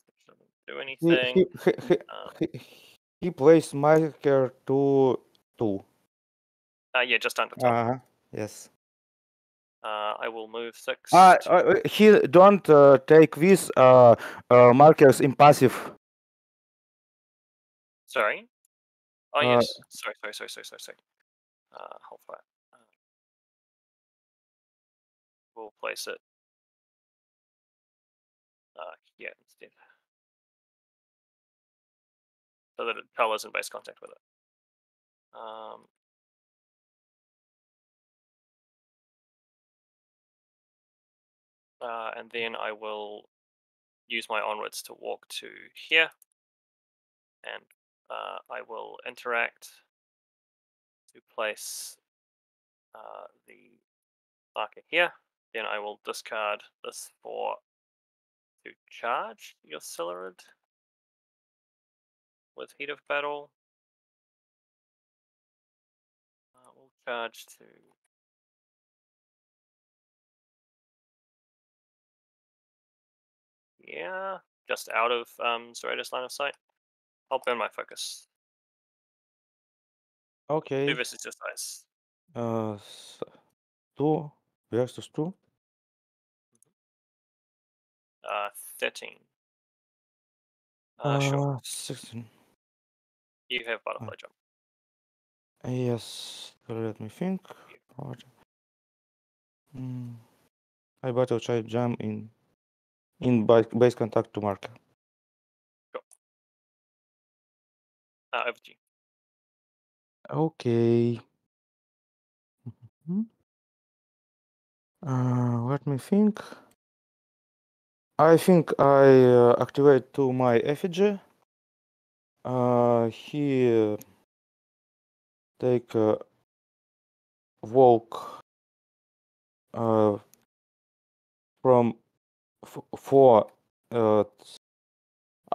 do anything. he, he, he, Um, he, placed marker to two. uh, yeah, just under top. Uh-huh. Yes. Uh, I will move six. Uh, uh, he don't uh, take these uh, uh, markers in passive. Sorry. Oh uh, yes. Sorry, sorry, sorry, sorry, sorry, sorry. Uh, hold fire. We'll place it uh, here instead, so that it Pell in base contact with it. Um, uh, and then I will use my onwards to walk to here, and uh, I will interact to place uh, the marker here. Then I will discard this for to charge your Silurid with Heat of Battle. Uh, we'll charge to yeah, just out of um, line of sight. I'll burn my focus. Okay. Two versus your size. Uh, two versus two. Uh, thirteen. Uh, sure. Uh, sixteen. You have butterfly jump. Yes. Let me think. What? Mm. I battle type jam in in base, contact to marker. Uh, over to you. Okay. Mhm. Uh, let me think. I think I uh, activate to my effigy. Uh, he uh, take a walk uh, from f- four uh,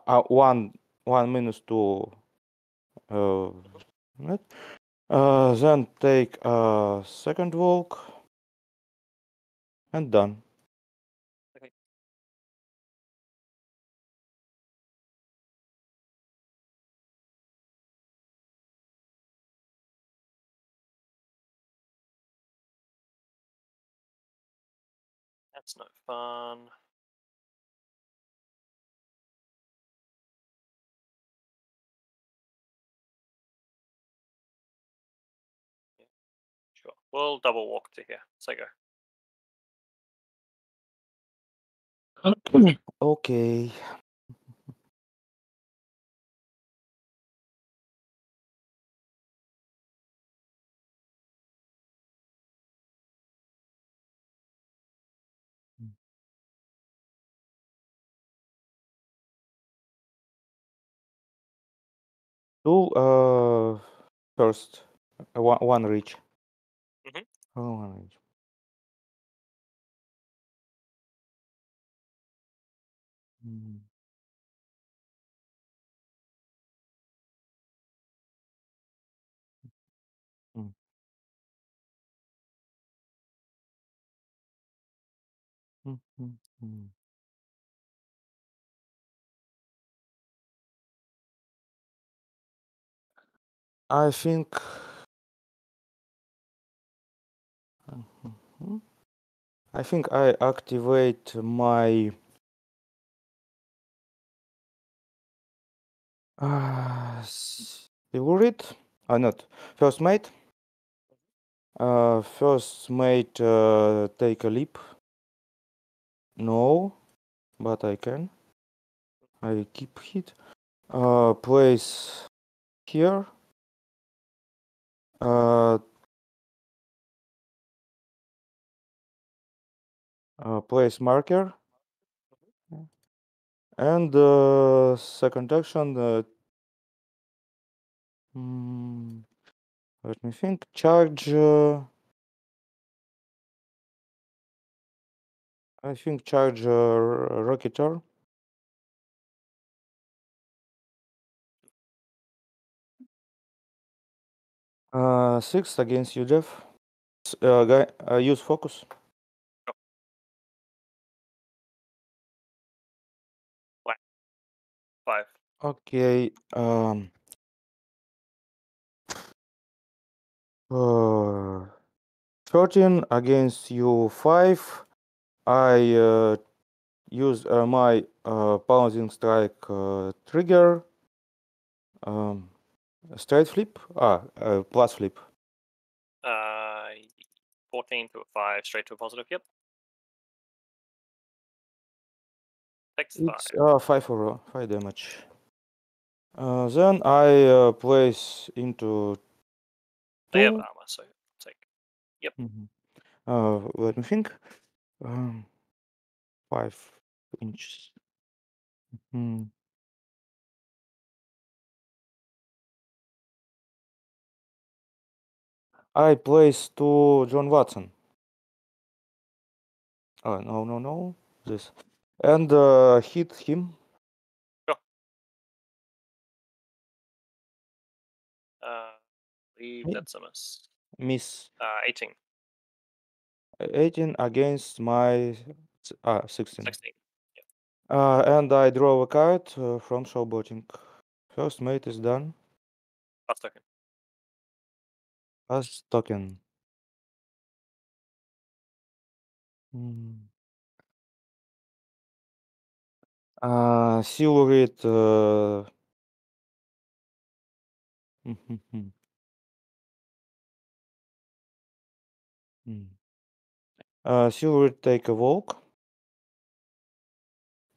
uh, one one minutes to uh. Uh, then take a second walk and done. Fun. Yeah, Sure. We'll double walk to here. So go. Okay. Two uh, first, uh, one, one reach. Mhm. Oh, one reach. Mm. Mm. Mm, I think. Mhm. I think I activate my uh, Silurid. Uh, not first mate. Uh, first mate uh, take a leap. No, but I can. I keep hit. Uh, place here. Uh, uh, place marker. And uh, second action. Uh, mm, let me think. Charge. Uh, I think charge uh, Rocketeer. Uh, six against you, Jeff. Uh, guy, uh, use focus. Five. Okay. Um. Uh, thirteen against you. Five. I uh, use uh, my uh, pounding strike uh, trigger. Um, straight flip. Ah, uh, plus flip. Uh, 14 to a 5, straight to a positive. Yep. 5. It's uh, five or five damage. Uh, then I uh, place into They have armor, so take. Mhm. Uh, let me think. Um, five inches. Hmm. I place to John Watson. Oh no no no this and uh, hit him. Uh, believe that's a miss. Miss Uh, 18, 18 against my s- ah 16. 16. Uh, and I draw a card uh, from showboating. First mate is done. Pass token. As token. Hmm. Uh, Silurid. Uh, mhm, hmm. uh, Silurid take a walk.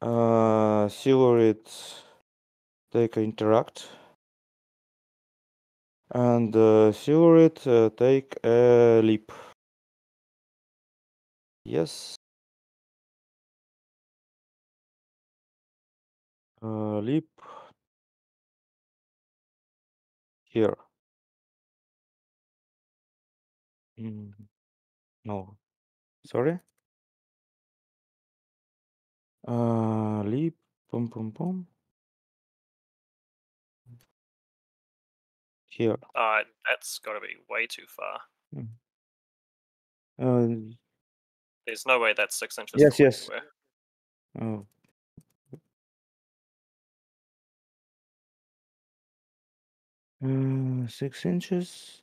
Uh, Silurid take a interact. And uh, Silurid uh, take a leap. Yes. Uh, leap here. Mm, no. Sorry. Uh, leap. Pum pum pum. Here. Uh, that's got to be way too far. Uh, There's no way that's six inches. Yes, yes. you were. oh. Uh, six inches.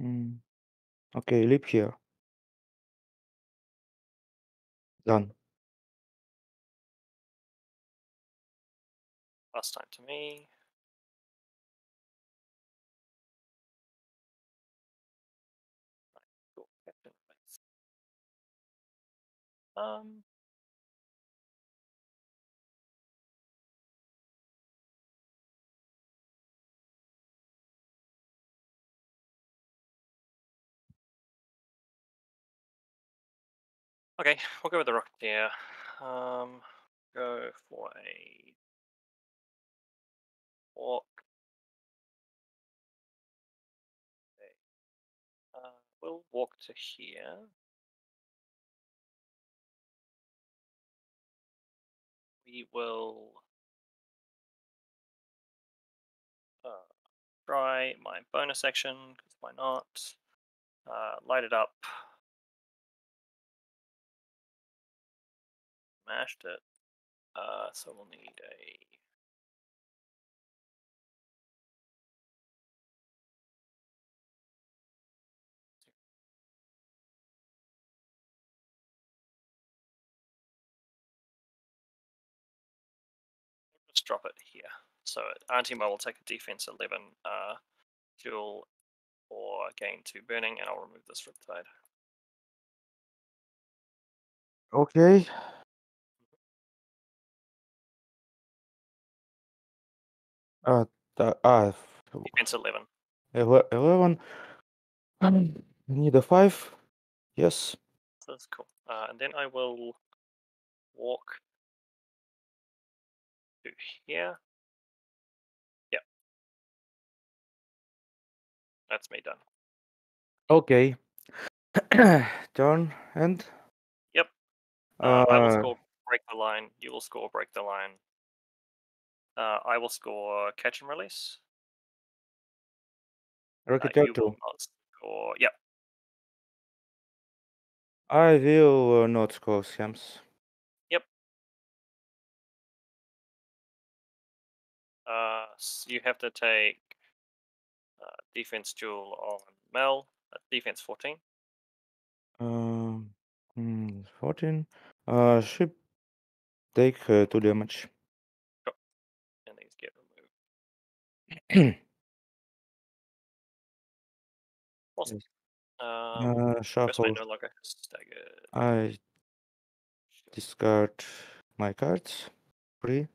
Mm. Okay, leap here. Done. Last time to me. Um. Okay, we'll go with the Rocketeer. Um, go for a walk. Okay. Uh, we'll walk to here. We will uh, try my bonus action, because why not? Uh, light it up. Mashed it. Uh, so we'll need a drop it here. So Auntie Mel will take a defense 11 uh, duel or gain 2 burning, and I'll remove this Riptide. Okay. Uh, ah, Defense 11. 11. I (clears throat) need a 5. Yes. That's cool. Uh, and then I will walk to here. Yep. That's me done. Okay. (clears throat) Turn and. Yep. Uh, I will Uh, score break the line. You will score break the line. Uh, I will score catch and release. Uh, 2. will not score. Yep. I will uh, not score schemes. Uh, you have to take uh, defense duel on Mel. Uh, defense 14. Um, mm, 14. Uh, should take uh, 2 damage. And these get removed. (clears throat) Awesome. Yes. Um, Uh, shuffle. no longer staggered. I discard my cards. Free.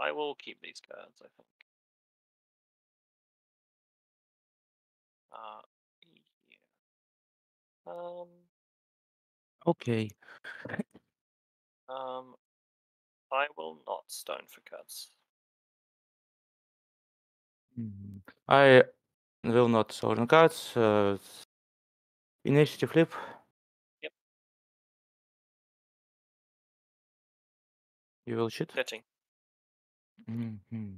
I will keep these cards, I think. Uh, yeah. Um, Okay. um, I will not stone for cards. Mm, I will not stolen cards. Uh, initiative flip. Yep. You will shoot. Catching. Hmm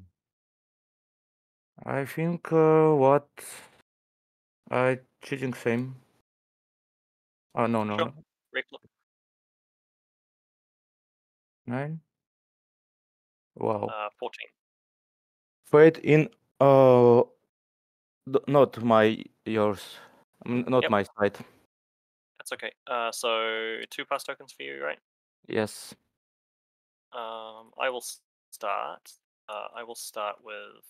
I think uh, what I cheating same. Oh no no Sure. no. Reflip. nine. Wow. Uh, 14. Fate in uh d- not my yours. Not Yep. my side. That's okay. Uh, so two pass tokens for you, right? Yes. Um, I will s- start. Uh, I will start with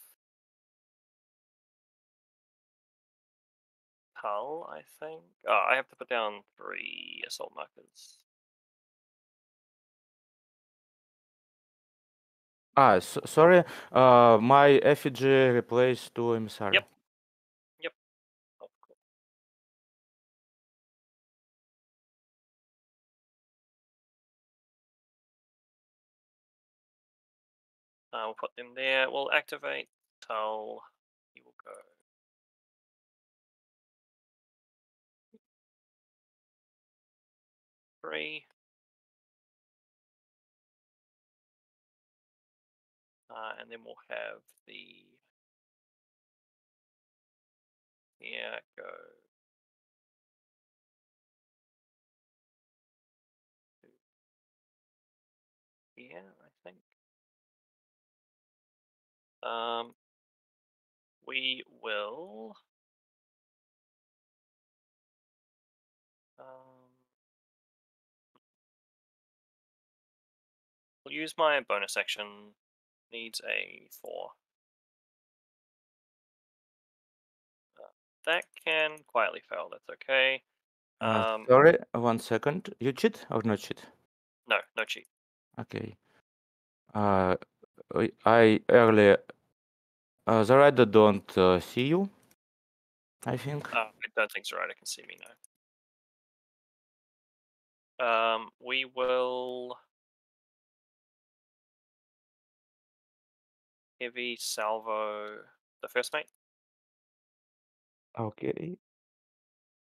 Tull, I think. Oh, I have to put down three assault markers. Ah, s sorry. Uh, my effigy replaced to emissary. Yep. Uh, we'll put them there. We'll activate Tull. He will go. Three. Uh, and then we'll have the here go. to Um, we will. Um, we'll use my bonus action. Needs a four. Uh, that can quietly fail. That's okay. Uh, Um, sorry, one second. You cheat or not cheat? no, no cheat. Okay. Uh, I earlier. Uh, the rider don't uh, see you. I think. Uh, I don't think Zoraida can see me now. Um, we will heavy salvo the first mate. Okay.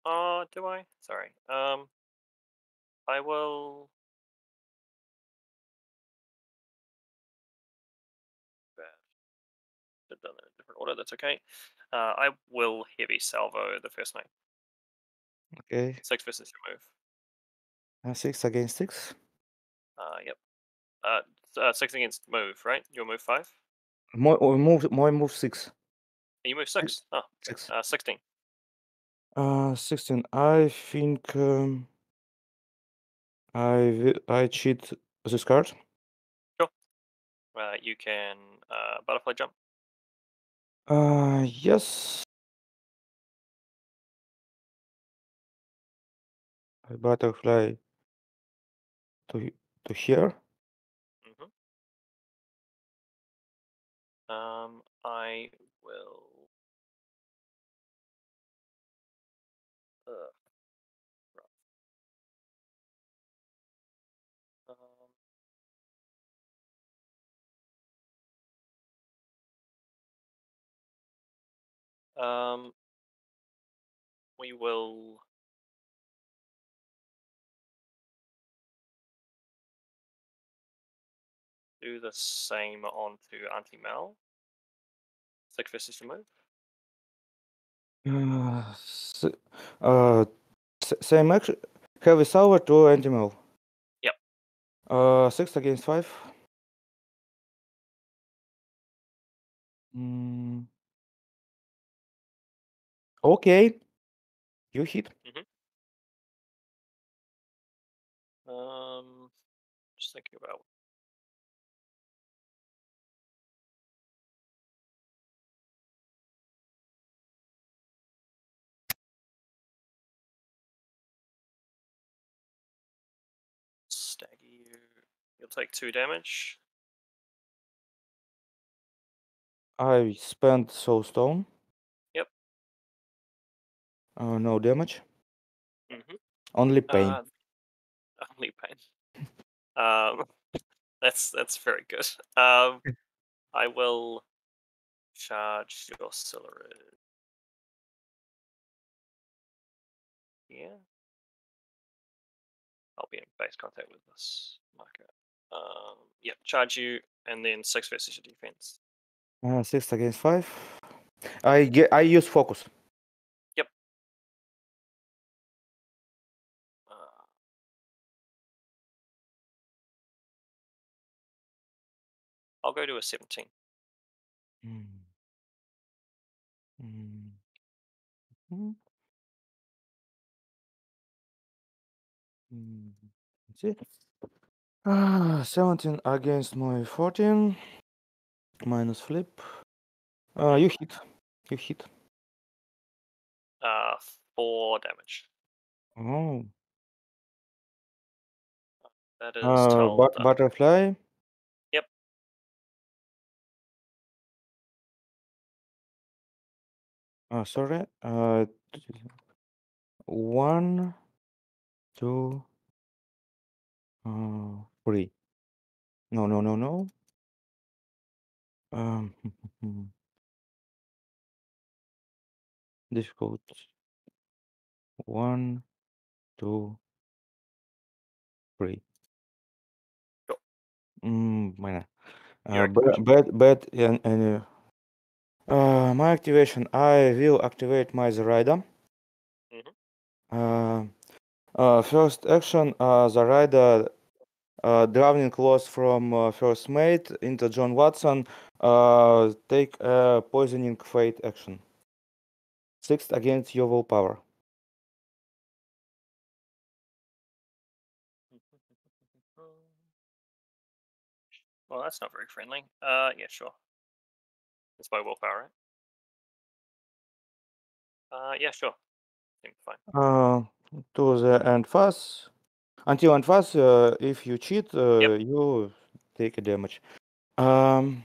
Oh, do I? Sorry. Um, I will. That in a different order. That's okay. Uh, I will heavy salvo the first mate. Okay. Six versus your move. Uh, six against six. Uh, yep. Uh, uh, six against move, right? Your move five. My oh, move. My move six. You move six. Oh, Six. uh, sixteen. Uh, sixteen. I think um, I I cheat this card. Sure. Uh, you can uh, butterfly jump. Uh, yes. I butterfly to to here. hmm Um, I um, we will. Do the same onto Auntie Mel. Six versus your move. Uh, uh, same action. Heavy salvo to Auntie Mel. Yep. Uh, six against five. Mm. Okay. You hit. Um, just thinking about. Stagger you. You'll take two damage. I spent soul stone. Uh, no damage. Mm-hmm. Only pain. Uh, only pain. (laughs) Um, (laughs) that's that's very good. Um, (laughs) I will charge your Celerid. Yeah. I'll be in base contact with this marker. Um, yep, charge you, and then six versus your defense. Uh, six against five. I get. I use focus. I'll go to a 17. Mm. Mm. Mhm. Mm. Let's see. Ah, 17 against my 14. Minus flip. Uh, you hit. You hit. Uh, four damage. Oh. That is Uh, but- butterfly. Uh, sorry. Uh, one, two, uh, three. No, no, no, no. Um, (laughs) this difficult. One, two, three. Mm, Uh, bad, bad, bad, and, and uh, uh, my activation. I will activate my Zoraida. Mhm. Uh, uh, first action, uh, Zoraida uh, drowning claws from uh, first mate into John Watson. Uh, take a poisoning fate action. Six against your willpower. (laughs) Well, that's not very friendly. Uh, yeah, sure. It's by willpower, right? Uh, yeah, sure. Seems fine. Uh, to the end phase. Until end phase, uh, if you cheat, uh, Yep. you take a damage. Um,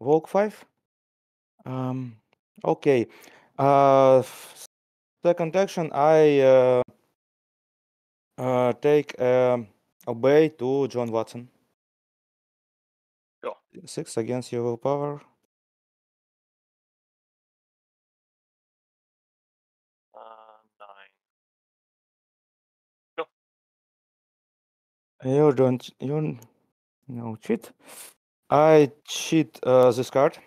Volk 5. Um, okay. Uh, second action, I uh, uh, take um, obey to John Watson. Six against your willpower. Uh, nine. You don't you no cheat. I cheat uh, this card.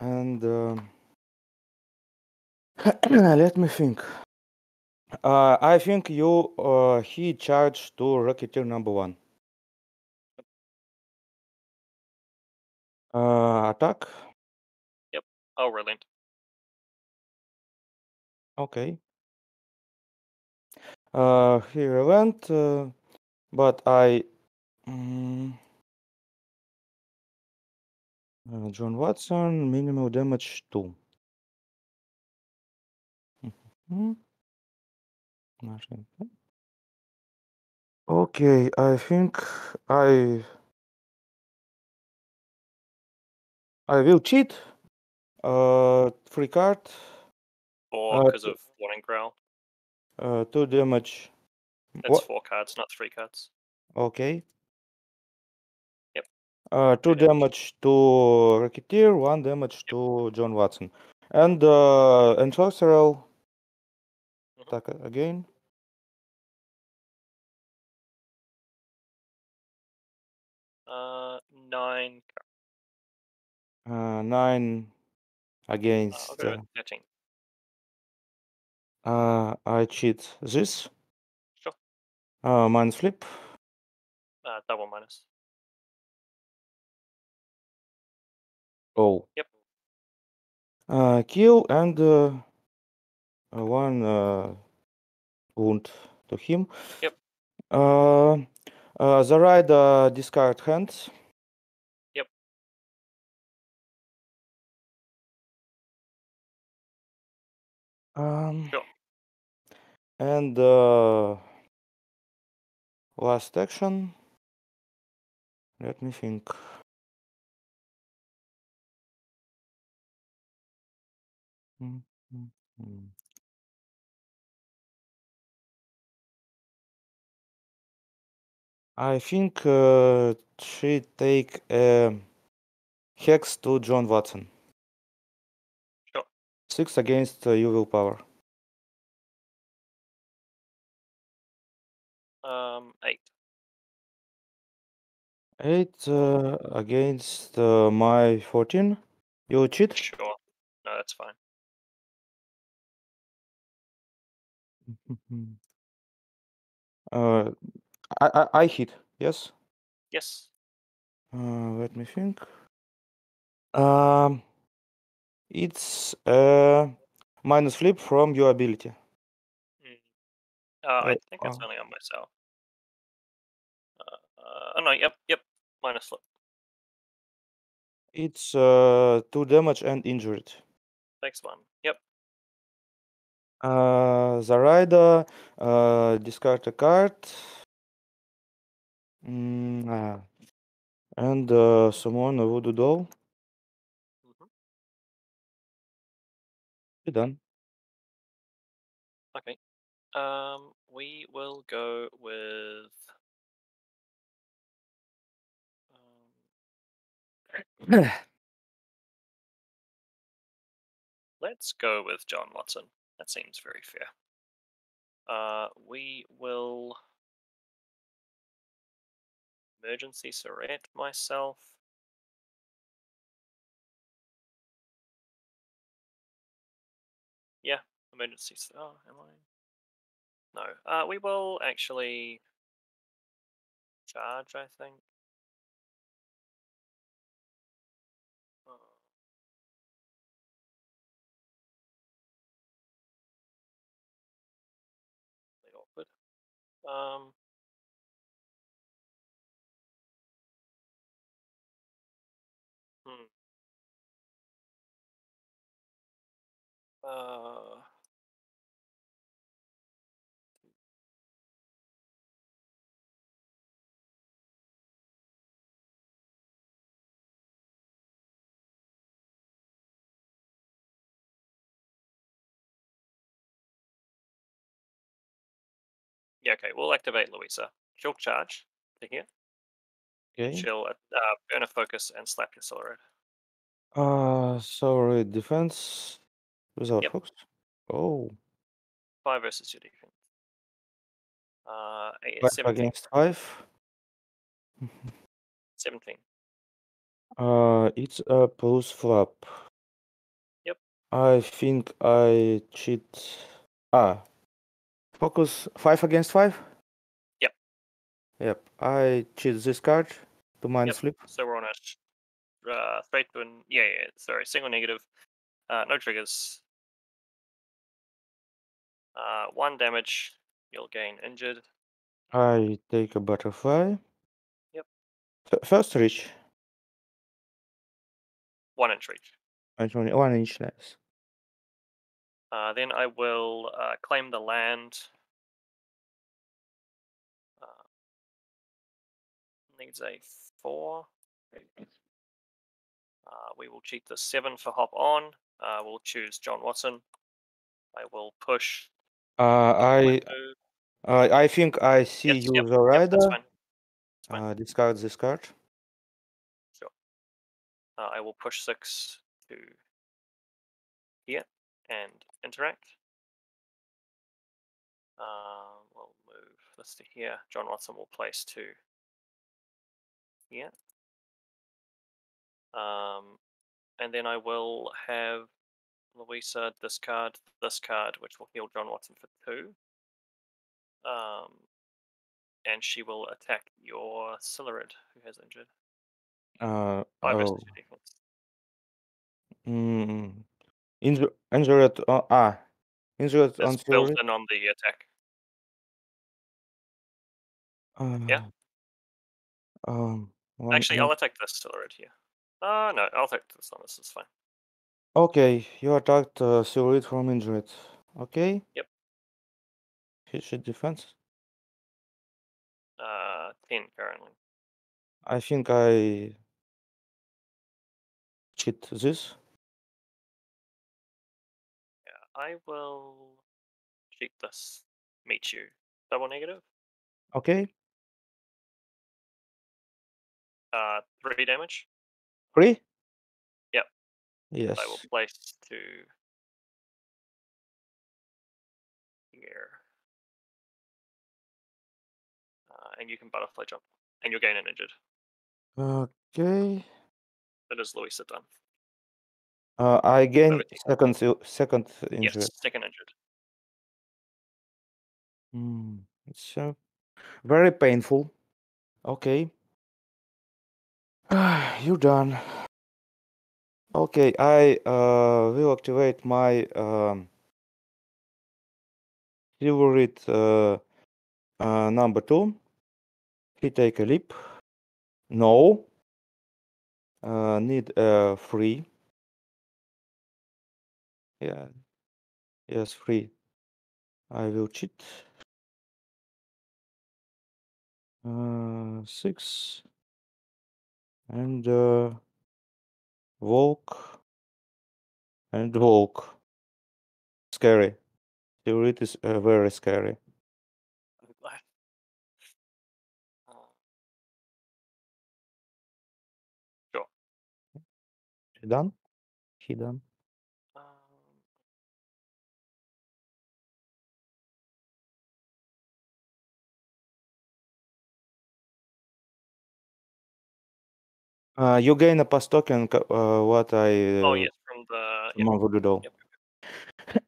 And um, (clears throat) let me think. Uh, I think you uh, he charged to Rocketeer number one. Uh, attack. I'll relent. Okay. Uh, he went, uh, but I. mm, uh, John Watson, minimal damage two. Mhm. Okay, I think I I will cheat. Uh, free card. Four Uh, because of warning growl. Uh, two damage. That's What? four cards, not three cards. Okay. Yep. Uh, two damage to Rocketeer, one damage to John Watson. And uh, Ensorcerer Mhm. attack again. Uh, nine. Uh, nine against. Uh, thirteen. uh, I cheat this. Sure. Uh, minus flip. Uh, double minus. Oh. Yep. Uh, kill and uh, uh, one uh, wound to him. Yep. Uh, uh, the rider discard hands. Um, Sure. And uh, last action. Let me think. Mm, mm, mm. I think uh, she take a hex to John Watson. Six against uh, your willpower. Um, eight. Eight uh, against uh, my 14. You cheat? Sure. No, that's fine. (laughs) Uh, I, I I hit. Yes. Yes. Uh, let me think. Um, it's uh minus flip from your ability. Mm. Uh, I Uh, think it's uh, only on myself. Uh, uh, oh no, yep, yep. Minus flip. It's uh two damage and injured. Next one. Yep. Uh, the rider uh discard a card. Mm, ah, and uh, summon a voodoo doll. Be done. Okay. Um, we will go with. Um, (clears throat) let's go with John Watson. That seems very fair. Uh, we will emergency surrette myself. Emergency. Oh, am I? No. Uh, we will actually charge. I think. Bit awkward. Um. Hmm. Uh. Yeah, okay. We'll activate Louisa. She'll charge to here. Okay. She'll uh, burn a focus and slap your Red. Uh, sorry, defense without Yep. focus. Oh, Five versus your defense. Uh, a- five 17. against five. (laughs) 17. Uh, it's a plus flop. Yep. I think I cheat. Ah, focus five against five. Yep. Yep. I choose this card to mind Yep. flip. So we're on a uh, straight to an yeah, yeah, sorry, single negative. Uh, no triggers. Uh, one damage. You'll gain injured. I take a butterfly. Yep. First reach. One inch reach. One inch less. Uh, then I will uh, claim the land. Uh, needs a four. Uh, we will cheat the seven for hop on. Uh, we'll choose John Watson. I will push. Uh, I uh, I think I see Yes, you yep, the rider. fine. Uh, discard this card. Uh, I will push six to here and interact. Uh, we'll move this to here. John Watson will place two here. Um, and then I will have Louisa discard this card, which will heal John Watson for two. Um, and she will attack your Silurid, who has injured. Uh, Five oh. Mm, injur injured. Uh, ah, injured on It's built in on the attack. Uh, Yeah. Um. one Actually, I'll attack this Silurid here. Uh, no, I'll attack this one. This is fine. Okay, you attacked uh, Silurid from injured. Okay. Yep. Hit shit defense. Uh, 10 currently. I think I cheat this. I will cheat this. Meet you. Double negative. Okay. Uh, three damage. Three. Yep. Yes. I will place to here. Uh, and you can butterfly jump, and gain an injured. Okay. That is Louisa done. Uh, I gain Seventeen. second second injured. Yes, second injured. Hmm, It's uh, very painful. Okay. (sighs) You're done. Okay, I uh, will activate my um, Silurid uh, uh, number two. He take a leap. No. Uh, need a free. Yeah. Yes, free. I will cheat. Uh, six. And uh, walk. And walk. Scary. Silurid is uh, very scary. I'm glad. He done? He done. Uh, you gain a pass token. Uh, what I oh yes, from the. Yep.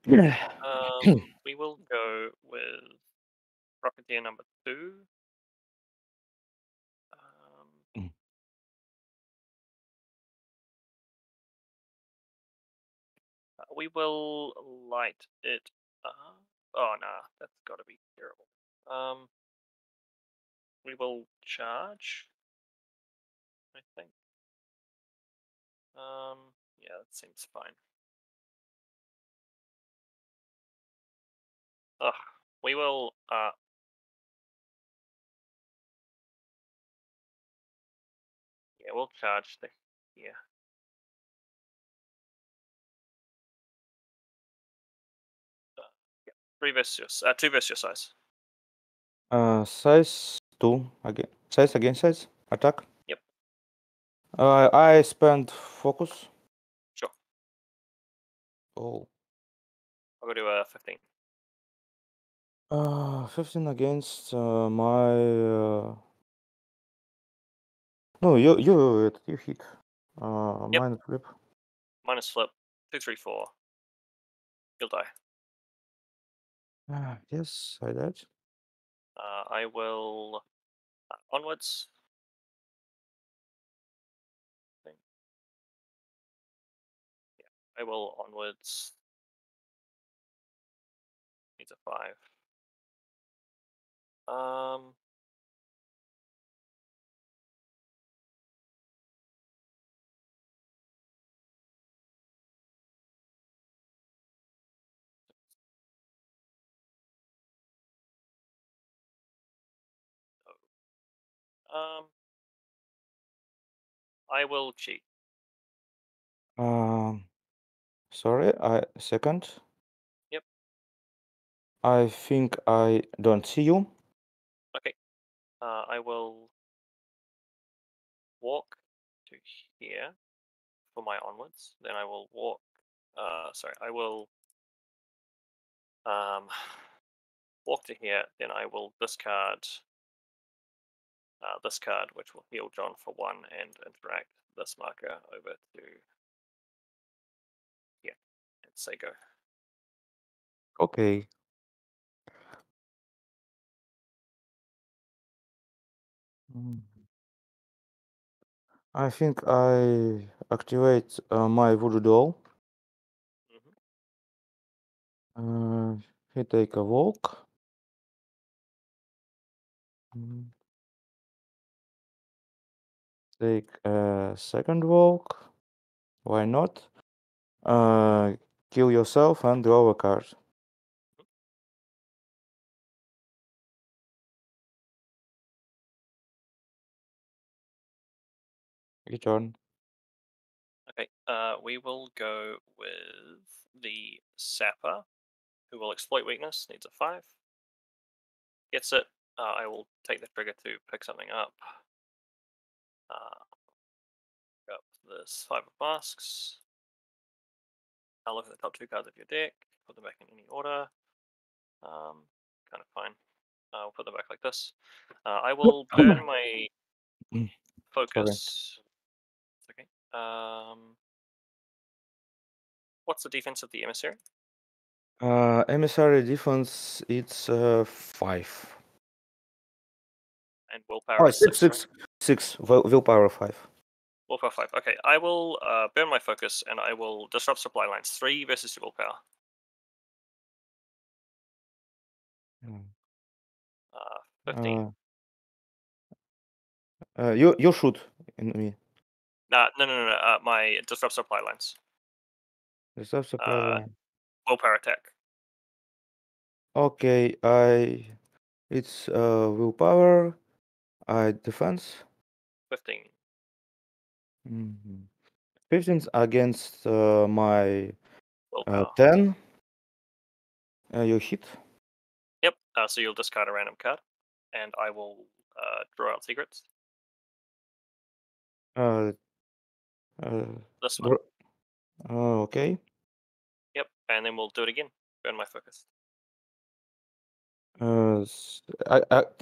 Yep. (clears throat) Um, we will go with Rocketeer number two. Um, Mm. uh, we will light it up. Oh, nah, that's got to be terrible. Um, we will charge. I think. Um, yeah, that seems fine. Ugh, we will. Uh, yeah, we'll charge the yeah. Uh, three versus uh, two versus your size. Uh, size two again. Size again. Size attack. Uh, I spend focus. Sure. Oh. I'll go to a 15. Uh, 15 against uh, my. Uh... No, you you you hit. Uh, Yep. mine flip. Minus flip. Two, three, four. You'll die. Ah, yes, I did. Uh, I will uh, onwards. I will onwards. Needs a five. Um. Um. I will cheat. Um, sorry. I second. Yep. I think I don't see you. Okay. Uh, I will walk to here for my onwards. Then I will walk. Uh, sorry, I will um, walk to here. Then I will discard uh, this card, which will heal John for one, and interact this marker over to and say go. Okay. Mm. I think I activate uh, my voodoo doll. hmm Uh, he take a walk. Mm. Take a second walk. Why not? Uh, kill yourself and draw a card. Your turn. Okay. Uh, we will go with the sapper, who will exploit weakness. Needs a five. Gets it. Uh, I will take the trigger to pick something up. Uh, up this five of masks. I'll look at the top two cards of your deck. Put them back in any order. Um, kind of fine. I'll put them back like this. Uh, I will (clears throat) burn my Mm, focus. Okay. Um, what's the defense of the emissary? Uh, emissary defense, it's uh, five. And willpower Oh, six, six. six, six. Will, willpower five. Willpower 5. Okay, I will uh, burn my focus and I will disrupt supply lines. 3 versus 2 willpower. Mm. Uh, 15. Uh, uh, you, you shoot in me. Nah, no, no, no, no. Uh, my disrupt supply lines. Disrupt supply uh, line. Willpower attack. Okay, I. It's uh, willpower. I defense. 15. Mhm. 15 against uh, my oh, uh, 10. Uh, you hit. Yep. Uh, so you'll discard a random card, and I will uh, draw out secrets. Uh, uh, This one. r- uh, okay. Yep. And then we'll do it again. Burn my focus. Uh,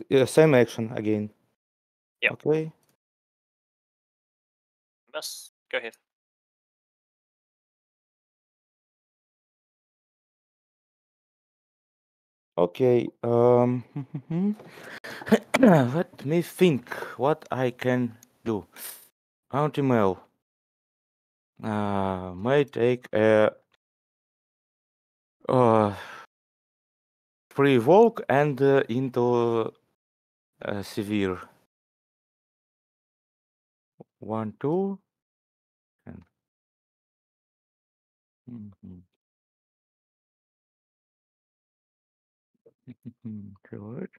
yeah, same action again. Yep. Okay. Go ahead. Okay. Um, (laughs) let me think what I can do. County mail. Uh, may take a uh, free walk and uh, into uh, severe. One, two, and Mhm. Good.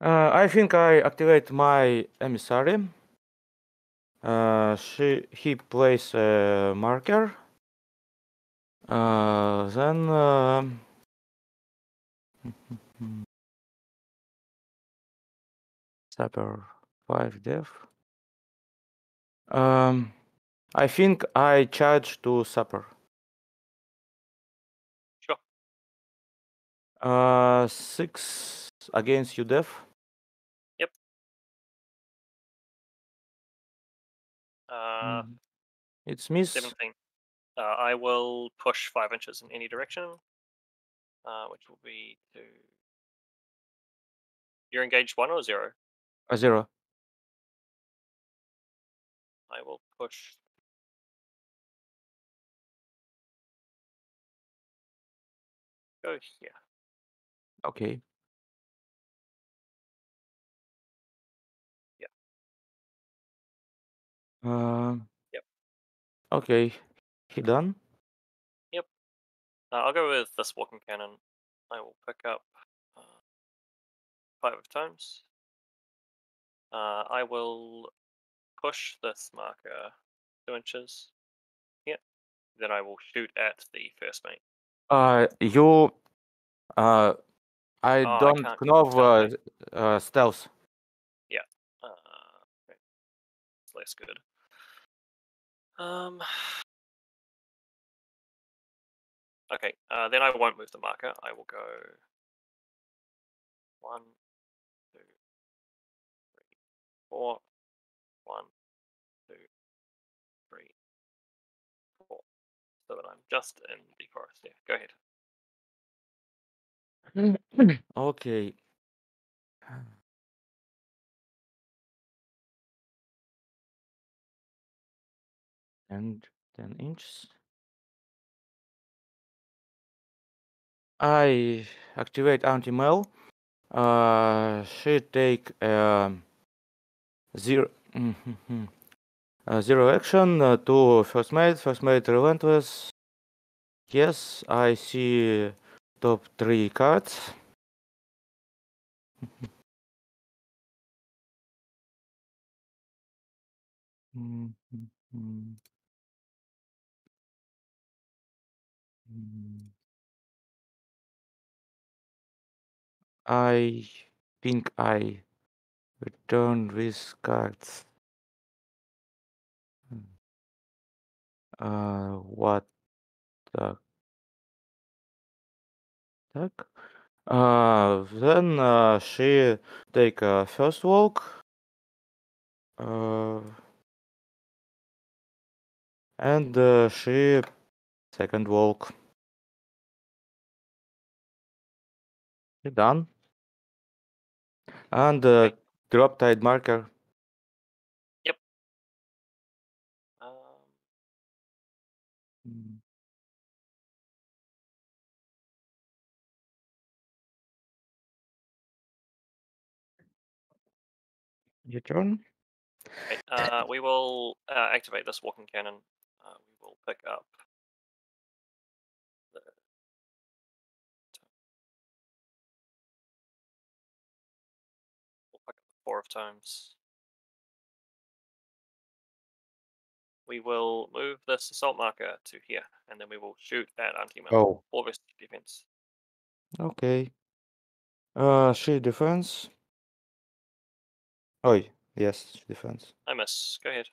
Uh, I think I activate my emissary. Uh, she he plays a marker. Uh, then (laughs) um, Sapper 5 dev. Um, I think I charge to Sapper. Sure. Uh, six against you, dev. Yep. Uh, Mm. It's miss. 17. Uh, I will push five inches in any direction, uh, which will be to. You're engaged one or zero? A zero. I will push. Go here. Okay. Yeah. Um. Yep. Okay. He done. Uh, I'll go with this walking cannon. I will pick up uh, five times. Uh, I will push this marker two inches. Yeah. Then I will shoot at the first mate. Uh, you. Uh, I Oh, don't can't know tell uh, uh, stealth. Uh, okay. It's less good. Um. Okay. Uh, then I won't move the marker. I will go one, two, three, four, Just in the forest. Yeah. Go ahead. (coughs) Okay. (sighs) And 10 inches. I activate Auntie Mel. Uh, she take um, zero, (laughs) uh, zero action uh, to first mate. First mate relentless. Yes, I see top three cards. I think I return these cards. Mm. Uh, what the heck? Uh, then uh, she take a first walk. Uh, and uh, she second walk. She done. And uh, drop tide marker. Your turn. okay, uh, we will uh, activate this walking cannon. Uh, we will pick up the we'll pick up the four of times. We will move this assault marker to here, and then we will shoot at Auntie Mel. Oh, All this defense. okay. Uh, she defense. Oh, yes, defense. I miss. Go ahead.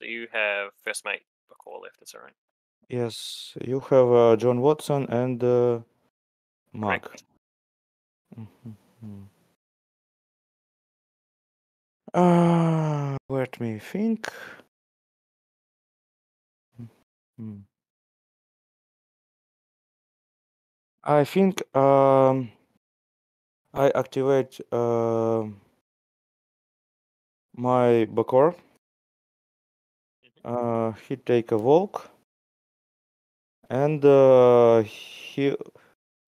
So you have first mate Bokor left. Is that right? Yes, you have uh, John Watson and uh, Mark. Correct. Mhm. Uh, let me think. Mhm. I think um, I activate um my Bokor. Uh, he take a walk and uh, he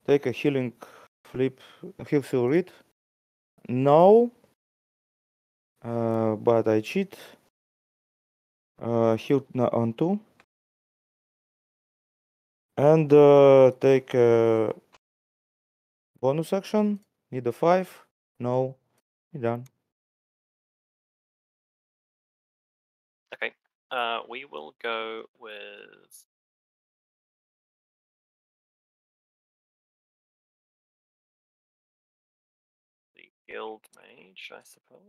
take a healing flip. He'll feel read. No, uh, but I cheat. Uh, heal on two and uh, take a bonus action. Need a five. No, You're done. Okay. Uh, we will go with the guild mage, I suppose.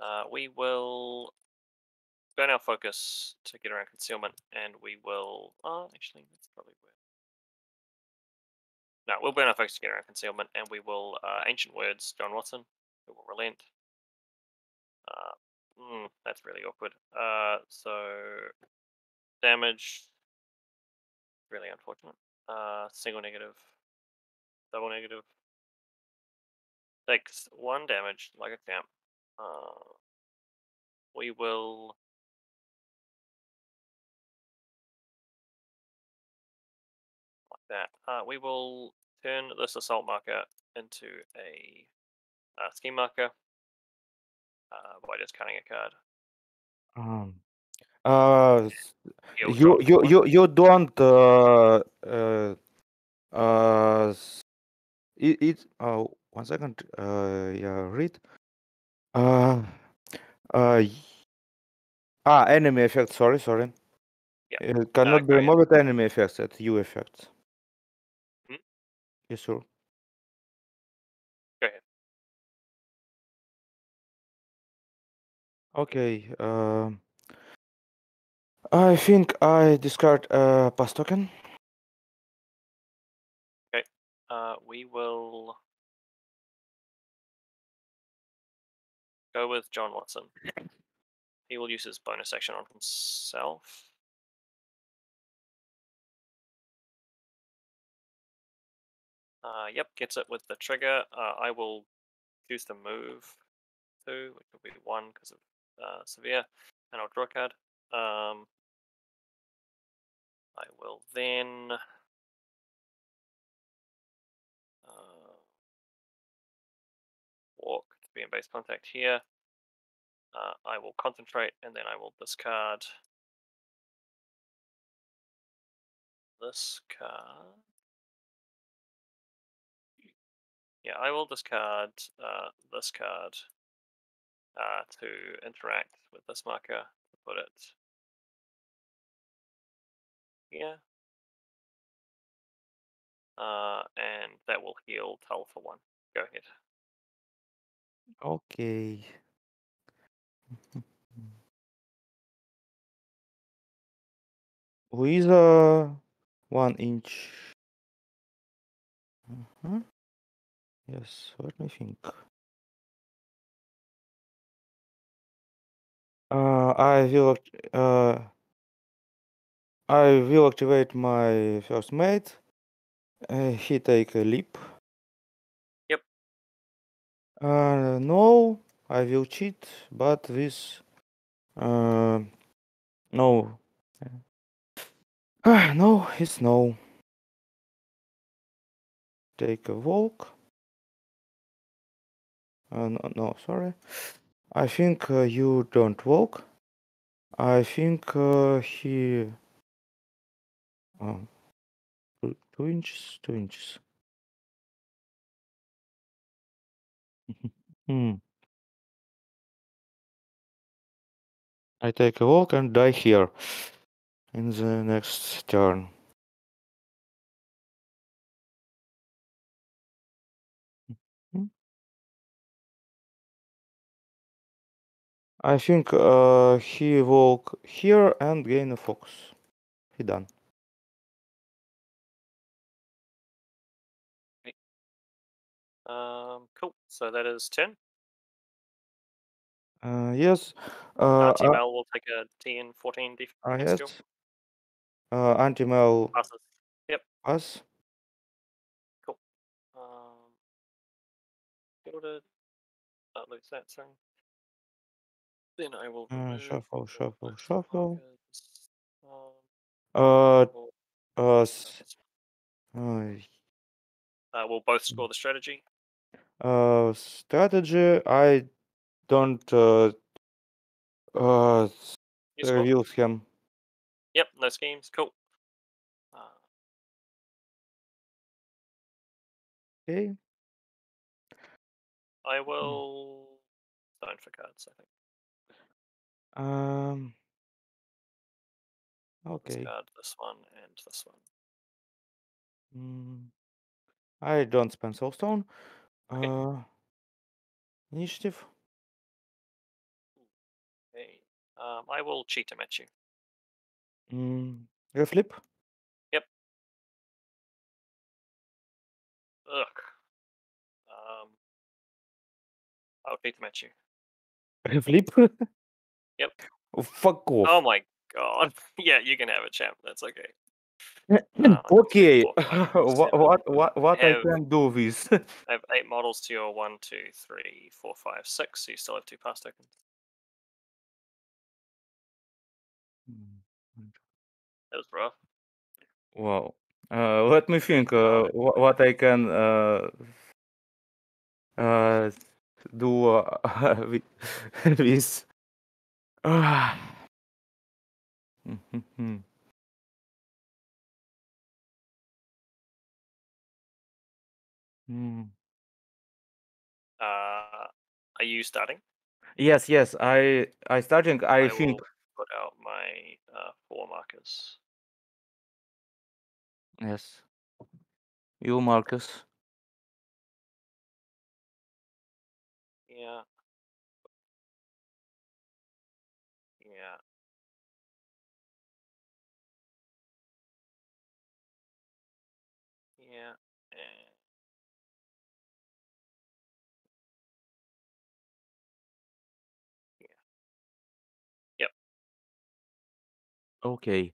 Uh, we will burn our focus to get around concealment, and we will. Oh, actually, that's probably where. No, we'll burn our focus to get around concealment, and we will uh, ancient words, John Watson, who will relent. Uh, mm, that's really awkward. Uh, so damage, really unfortunate. Uh, single negative. double negative. Takes one damage like a champ. Uh, we will that. Uh, we will turn this assault marker into a uh, scheme marker uh, by just cutting a card. Um, uh, you you you you don't uh uh uh it, it uh one second uh yeah read uh uh ah enemy effect sorry sorry Yeah, it cannot be go ahead. removed enemy effects at you effects? Yes sir Go ahead. okay um I think I discard a pass token Uh, we will go with John Watson. He will use his bonus action on himself. Uh, yep, gets it with the trigger. Uh, I will choose to move two, which will be one because of uh, severe, and I'll draw a card. Um, I will then. Uh, walk to be in base contact here. Uh, I will concentrate and then I will discard this card. Yeah, I will discard uh, this card uh, to interact with this marker to put it here. Uh, and that will heal Tull for one. Go ahead. okay (laughs) with a one inch uh yes let me think uh I will uh I will activate my first mate uh, he take a leap. Yep. uh no I will cheat but this uh no. Ah, (sighs) no it's no. Take a walk uh, no, no sorry. I think uh, you don't walk. I think uh, he two inches two inches. (laughs) Hmm. I take a walk and die here in the next turn I think uh, he walk here and gain a fox. he done Um, cool. So that is 10. uh, yes Uh, Team uh, will take a TN 14 defense uh, skill. yes uh, Auntie Mel Passes. Yep. pass Cool. Um, builded. Not lose that, sorry. Then I will uh, shuffle shuffle shuffle. Um, uh uh, uh, we'll both score the strategy. uh strategy I don't uh, uh reveal him Yep, no schemes. Cool. Uh, okay I will stone for cards, I think. Um okay Discard this one and this one. Mm, I don't spend soulstone. Uh, initiative. Okay. Um, I will cheat him at you. Mm, reflip. Ugh. Um, I'll cheat him at you. (laughs) Reflip. (laughs) Yep. Oh, fuck off. Oh my god. (laughs) yeah, you can have it, champ. That's okay. Uh, okay. (laughs) (laughs) what what what what I can do with? I have eight models to your one, two, three, four, five, six. So you still have two pass tokens. That was rough. Wow. Uh, let me think. Uh, wh- what I can uh, uh, do uh, with this. Ah. (sighs) Mm. Uh, are you starting? Yes, yes. I I starting. I, I think. will put out my uh, four markers. Yes. You, Marcus. Yeah. Okay.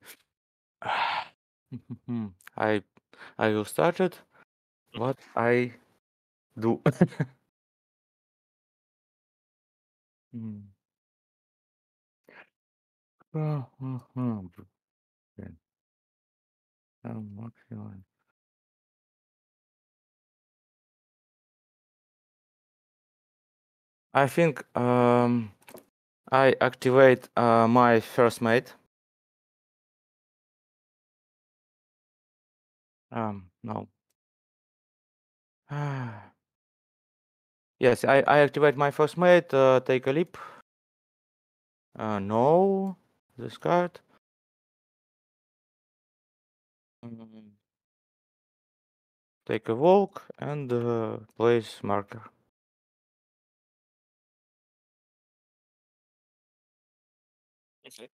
(sighs) (laughs) I I will start it. What I do. Hmm. Okay. What can I- I think um I activate uh, my first mate. Um no. (sighs) Yes, I, I activate my first mate, uh, take a leap. Uh, no, this card. Mm, Take a walk and uh, place marker. okay.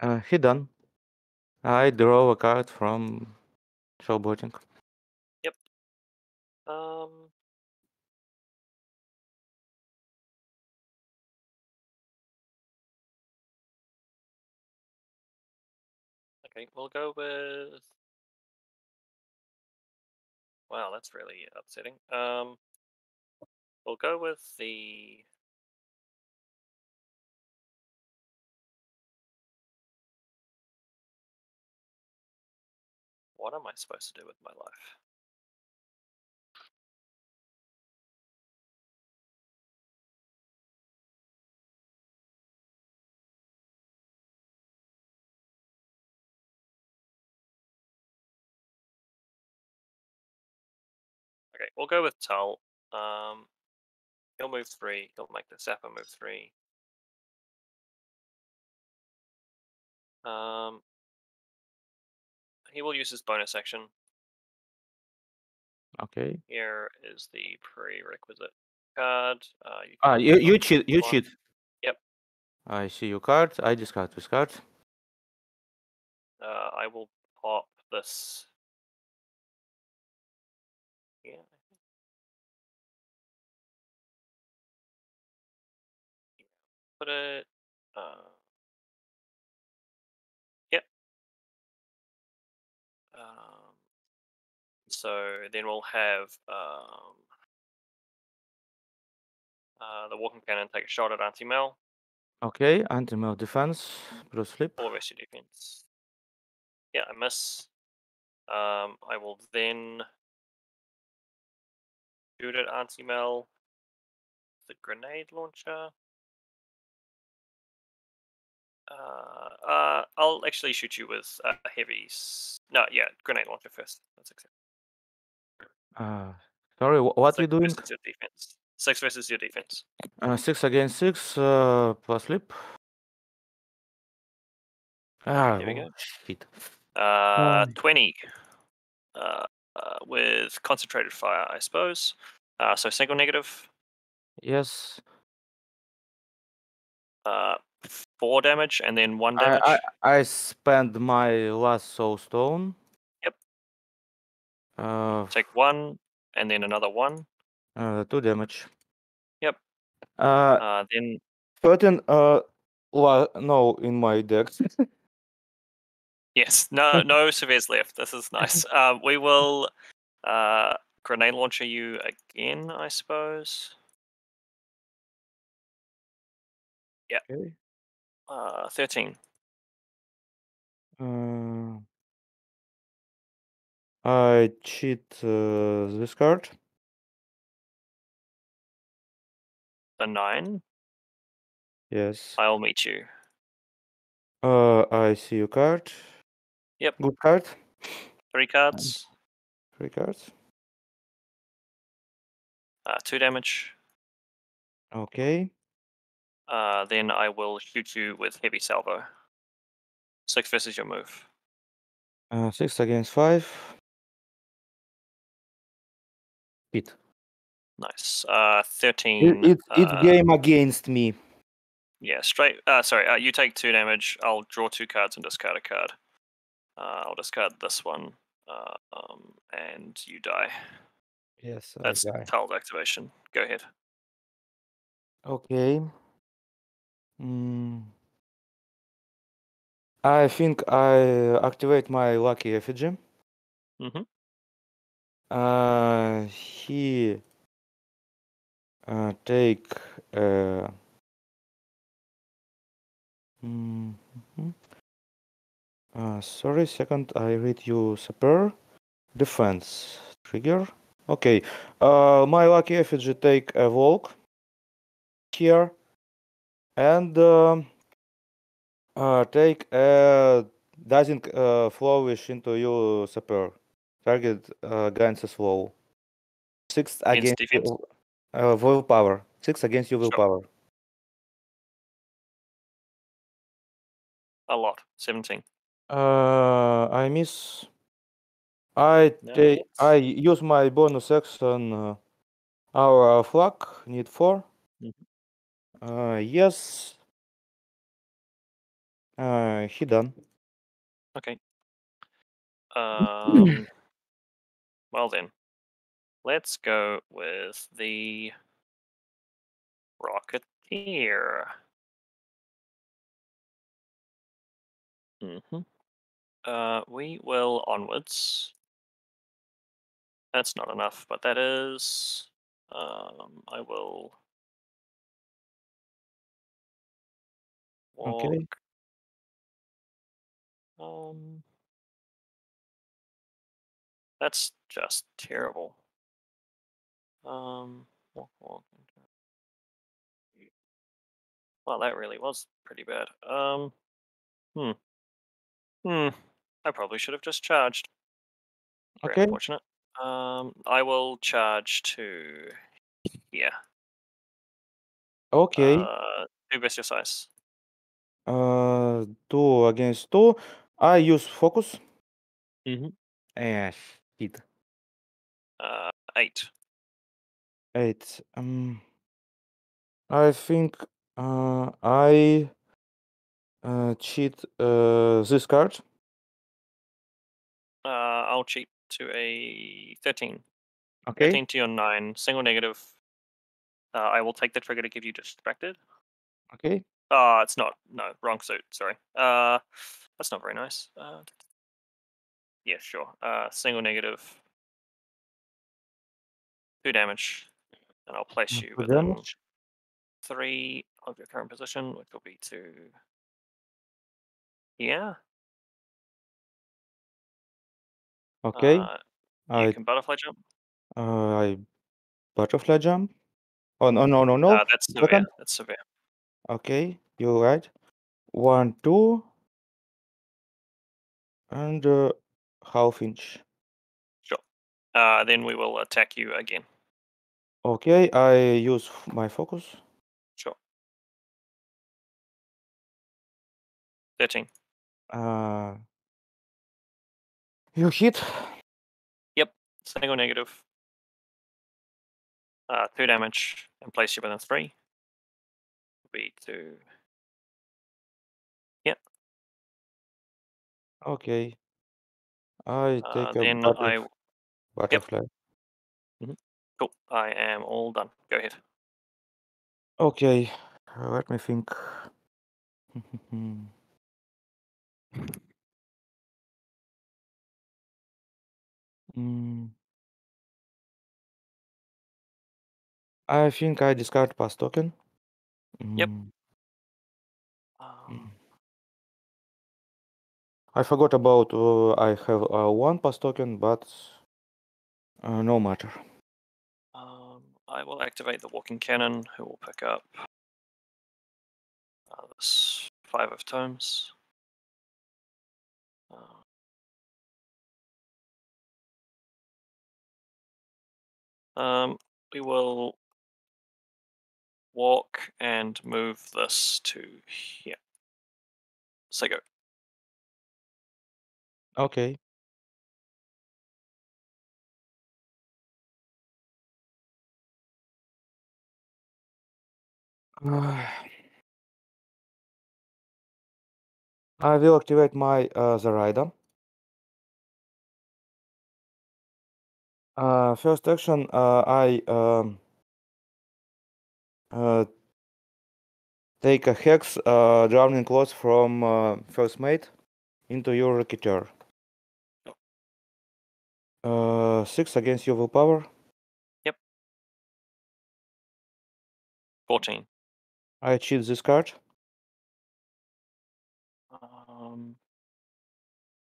Uh, he done. I draw a card from showboating. Um. Okay, we'll go with. Wow, that's really upsetting. Um, we'll go with the. What am I supposed to do with my life? Okay, we'll go with Tull. Um, he'll move three. He'll make the Sapper move three. Um, he will use his bonus action. Okay. Here is the prerequisite card. Uh, you Ah, you, you cheat. You one. cheat. Yep. I see your card. I discard this card. Uh, I will pop this. Yeah. Put it. Uh, so then we'll have um, uh, the walking cannon take a shot at Auntie Mel. Okay. Auntie Mel defense. Bruce flip. All rest your defense. Yeah, I miss. Um, I will then shoot at Auntie Mel. The grenade launcher. Uh, uh, I'll actually shoot you with a heavy. No, yeah, grenade launcher first. That's acceptable. Uh, sorry. wh- What you doing? versus your defense. Six versus your defense. Uh, six against six. Uh, plus flip. Ah, Here we oh, go. shit. Uh, Um. twenty. Uh, uh, with concentrated fire, I suppose. Uh, so single negative, Yes. uh, four damage, and then one I, damage. I I spend my last soul stone. Uh, Take one, and then another one. uh two damage. Yep. Uh, Uh, then certain uh, la- no in my deck. (laughs) yes, no, (laughs) no severes left. This is nice. (laughs) Uh, we will uh, grenade launcher you again, I suppose. okay. Uh, thirteen. Uh, I cheat uh, this card. A nine. Yes. I'll meet you. Uh, I see your card. Yep. Good card. Three cards. Three cards. Uh, two damage. Okay. Uh, then I will shoot you with heavy salvo. Six versus your move. Uh, six against five. Hit. Nice. Uh, It, thirteen. it, it's uh, game against me. Yeah, straight. Uh, sorry. Uh, you take two damage. I'll draw two cards and discard a card. Uh, I'll discard this one. Uh, um, and you die. Yes, I That's die. tiled activation. Go ahead. Okay. Mm. I think I activate my lucky effigy. Mm-hmm. Uh, he uh, take uh, mhm. uh, sorry, second I read you super defense trigger. Okay, uh, my lucky effigy take a walk here and um uh, take a doesn't uh, flourish into you super target uh, gains a slow. Six Against against defense? you, uh, willpower. Six against you Sure. willpower. A lot. Seventeen. Uh, I miss. I No take. I use my bonus action. Uh, our flag need 4 Mhm. Uh, yes. Uh, he done. Okay. (clears throat) Um. Well then, let's go with the Rocketeer. Mm-hmm. Uh, we will onwards. That's not enough, but that is. Um, I will. Walk. Okay. Um. That's just terrible. Um. Walk, walk. Well, that really was pretty bad. Um. Hmm. Hmm. I probably should have just charged. Very Okay. unfortunate. Um. I will charge to. Yeah. Okay. Uh. Two versus your size. Uh, two against two. I use focus. Mhm. Eh, shit. Uh. Eight. Eight. Um, I think uh, I uh, cheat uh, this card. Uh. I'll cheat to a thirteen. Okay. 13 to your 9, single negative. Uh, I will take the trigger to give you distracted. Okay. Uh, it's not. No, wrong suit. Sorry. Uh, that's not very nice. Uh, yeah, sure. Uh, single negative. Two damage. And I'll place you two within damage. three of your current position, which will be two. Yeah. Okay. Uh, you I can butterfly jump. uh, I butterfly jump. Oh no no no no. Uh, that's severe. Second. That's severe. Okay, you're right. One two. And uh, half inch. Sure. Uh, then we will attack you again. Okay, I use f- my focus. Sure. 13. Uh, you hit. Yep, single negative. uh, two damage and place you within three. Be two. Okay. I Uh, take a then butterf- I butterfly. Cool. I am all done. Go ahead. Okay. uh, Let me think. (laughs) Mm. I think I discard pass token. Yep. Mm. Um, I forgot about uh, I have uh, one pass token, but uh, no matter. I will activate the walking cannon, who will pick up uh, this five of tomes. Uh, um, we will walk and move this to here. So go. Okay. (sighs) I will activate my uh, the rider. Uh, first action, uh, I um, uh, take a hex uh, drowning clothes from uh, first mate into your rocketeer. Uh, six against your willpower. Yep. 14. I cheat this card. Um,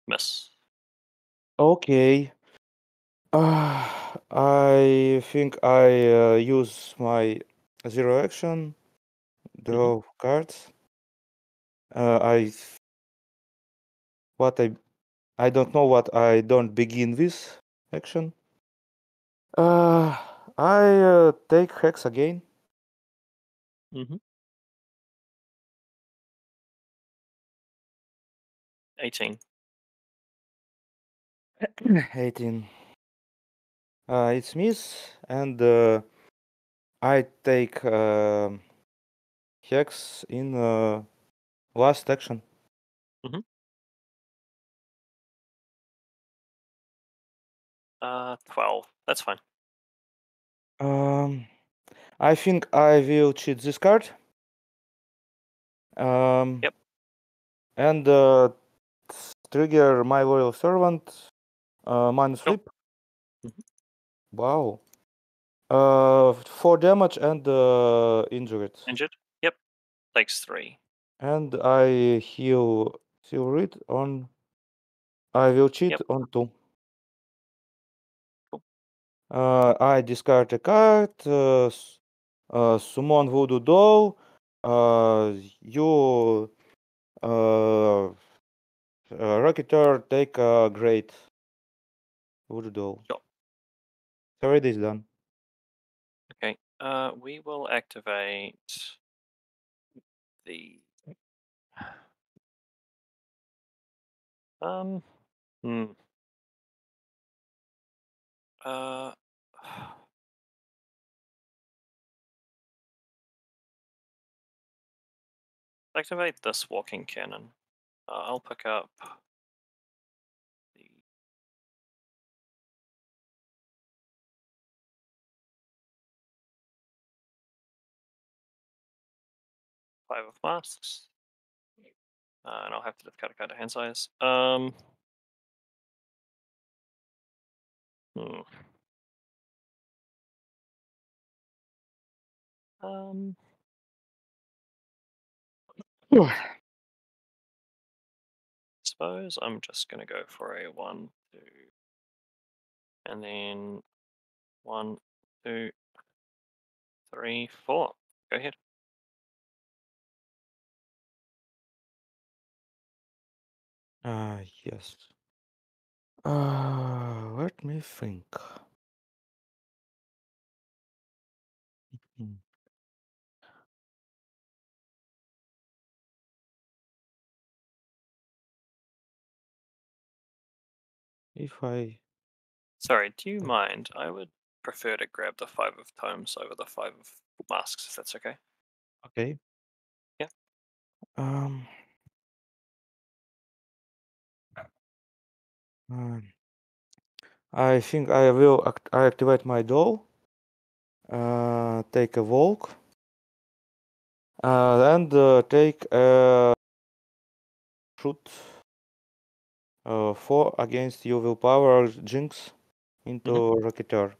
miss. Okay. Uh, (sighs) I think I uh, use my zero action, draw cards. Uh, I what I I don't know what I don't begin with action. Uh, (sighs) I uh, take hex again. Mm-hmm. 18. (clears throat) 18. Uh, it's miss, and uh, I take uh, hex in uh, last action. Uh, 12. That's fine. Um, I think I will cheat this card. Um, Yep. And uh, trigger my loyal servant. Uh, minus Nope. flip. Wow. Uh, four damage and uh, injured. Injured? Yep. Takes three. And I heal heal it on. I will cheat Yep. on two. Cool. Uh, I discard a card. Uh, uh, summon voodoo doll. Uh, you. Uh, uh, Rocketeer take a great voodoo doll. Sure. Already is done. Okay. Uh, we will activate the. (sighs) Um. Hmm. Uh. (sighs) Activate this walking cannon. Uh, I'll pick up the five of masks. Uh, and I'll have to a card to hand size. Um. Hmm. Um. (sighs) suppose I'm just gonna go for a one, two, and then one, two, three, four. Go ahead. Ah, yes. Uh, let me think. If I Sorry, do you Uh, mind? I would prefer to grab the five of tomes over the five of masks, if that's okay. Okay. Yeah. Um. um, I think I will act- I activate my doll. Uh, take a walk. Uh, and uh, take a shoot. Uh, four against your willpower jinx into Rocketeer.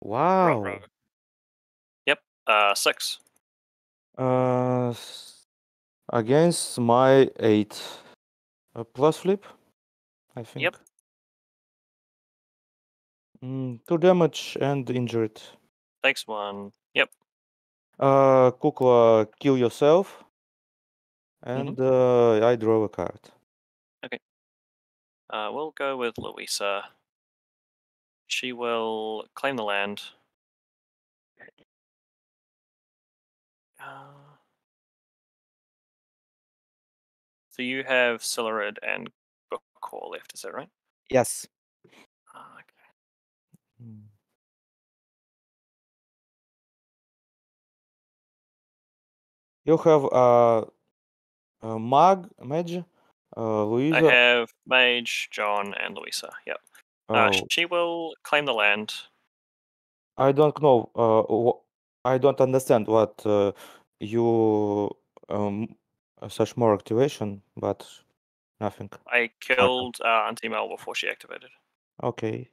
Wow. Ruh-roh. Yep. Uh, six. Uh, against my eight. Uh, plus flip, I think. Yep. Mm, two damage and injured. Takes one. Yep. Uh, Kukla, kill yourself. Mm-hmm. And uh, I draw a card. Uh, we'll go with Louisa. She will claim the land. Uh, so you have Silurid and Bokor left, is that right? Yes. Uh, okay. Mm. You have uh, a mag, mage, uh, I have Mage, John, and Louisa. Yep. Uh, Oh, she will claim the land. I don't know. Uh, wh- I don't understand what uh, you um uh, such more activation, but nothing. I killed uh, Auntie Mel before she activated. Okay,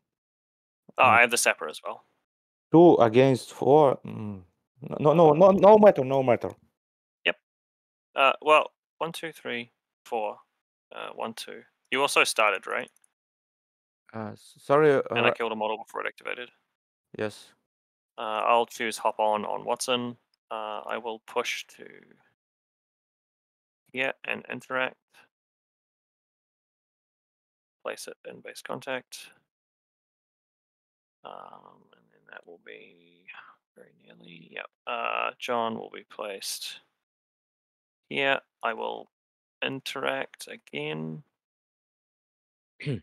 Oh. I have the Sapper as well. two against four. Mm. No, no, no, no matter, no matter. Uh, well, one, two, three, four. Uh, one, two. You also started, right? Uh, sorry. And I Uh, killed a model before it activated. yes. Uh, I'll choose hop on on Watson. Uh, I will push to here and interact. Place it in base contact. Um, and then that will be very nearly. Yep. Uh, John will be placed here. I will interact again. (clears throat) uh,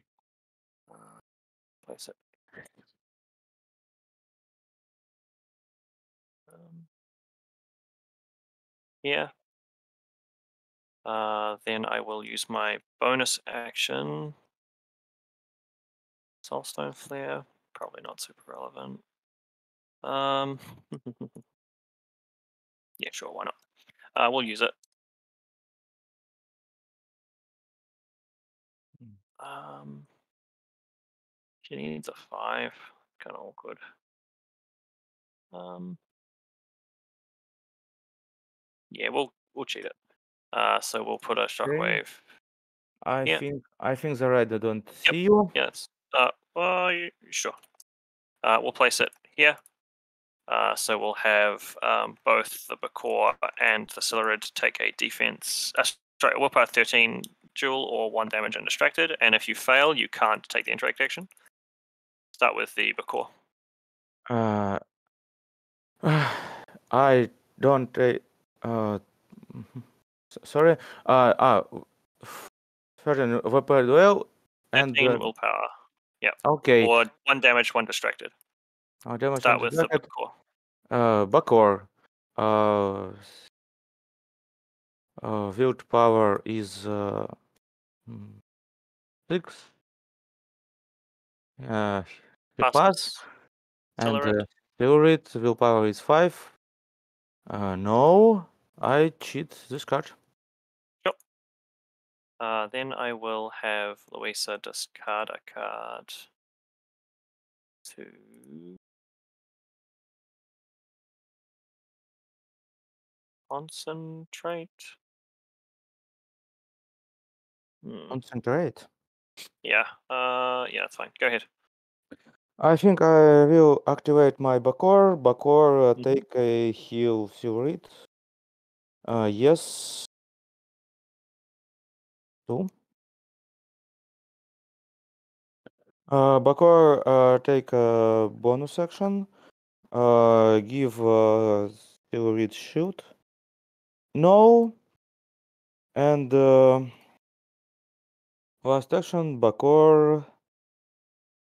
place it. Um, here. Uh, then I will use my bonus action. Soulstone Flare, probably not super relevant. Um, (laughs) yeah, sure, why not? Uh, we'll use it. Um, she needs a five. Kind of awkward. Um, yeah, we'll we'll cheat it. Uh, so we'll put a shockwave. I Yeah. think I think the rider don't see you. Yes. uh, well, sure. Uh, we'll place it here. Uh, so we'll have um, both the Bokor and the Silurid take a defense. Uh, sorry, willpower 13 duel or one damage and distracted. And if you fail, you can't take the interact action. Start with the Bokor. Uh, (sighs) I don't. Uh, uh. (laughs) Sorry. Uh, uh, certain weapon duel and 15 uh, willpower. okay. Or one damage, one distracted. Uh, damage Start with the bracket, Bokor. uh, Bokor. Uh, uh, willpower is uh, mm, six. Uh, he pass Passes. and Silurid. uh, Silurid, willpower is five. Uh, no, I cheat this card. Uh, then I will have Louisa discard a card to concentrate. Hmm, Concentrate. Yeah, uh, yeah, that's fine. Go ahead. I think I will activate my Bokor. Bokor, uh, Mhm. take a heal Silurid. Uh, yes. Two. Uh, Bokor, uh, take a bonus action. Uh, give uh, Silurid shield. No. And uh, last action, Bokor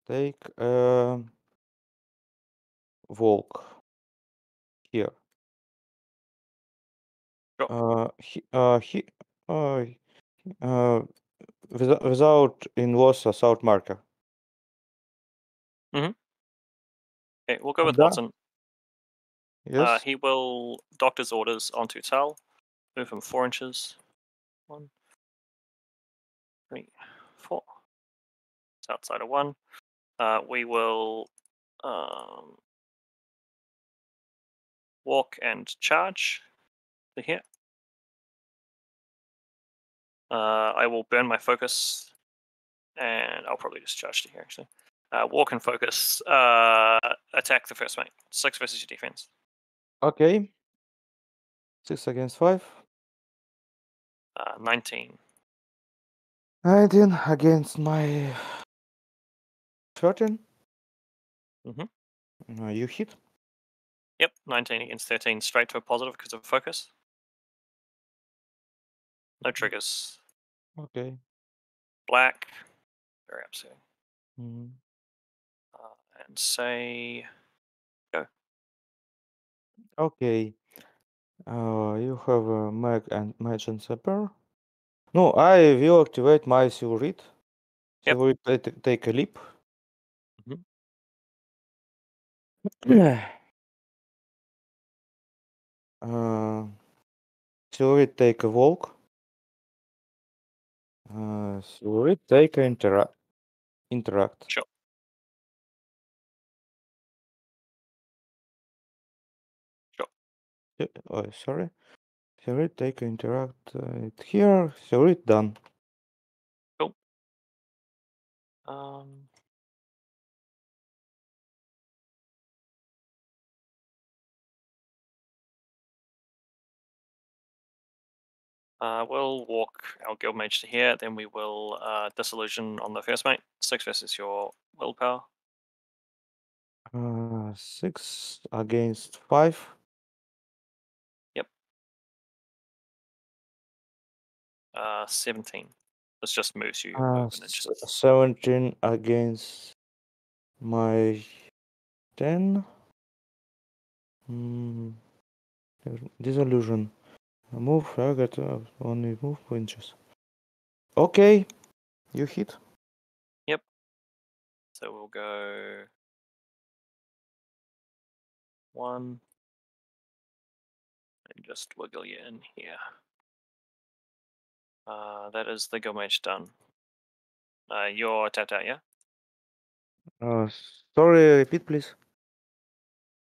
take a walk here. Sure. Uh, he, uh, he, uh, uh, without, without in was a south marker. Okay, we'll go with Да. Watson. Yes. Uh, he will doctor's orders onto Tull. Move him four inches. One, It's outside of one. Uh, we will um, walk and charge to here. Uh, I will burn my focus, and I'll probably just charge to here actually. Uh, walk and focus. Uh, attack the first mate. Six versus your defense. Okay. Six against five. Uh, 19. 19 against my 13. Mm-hmm. Uh, you hit. Yep, 19 against 13, straight to a positive because of focus. No triggers. Okay. Black. Very upsetting. Mm. Uh, and say. Go. Okay. Uh, you have a mag and match and sapper. No, I will activate my Silurid. Yep. Silurid ta- ta- take a leap. Uh, Silurid take a walk. Uh, Silurid take a interact. Interact. Sure. Sure. Oh, sorry. Silurid take a interact uh, it here. Silurid done. Um, uh, we'll walk our guild mage to here, then we will uh, disillusion on the first mate. Six versus your willpower. Uh, six against five. Uh, 17. This just moves you Uh, move in s- inches. 17 against my 10. Mm, dis- disillusion. Move, I got uh, only move inches. Okay, you hit. Yep. So we'll go one and just wiggle you in here. Uh, that is the guild mage done. Uh, you're tapped out, yeah? Uh, sorry, repeat please.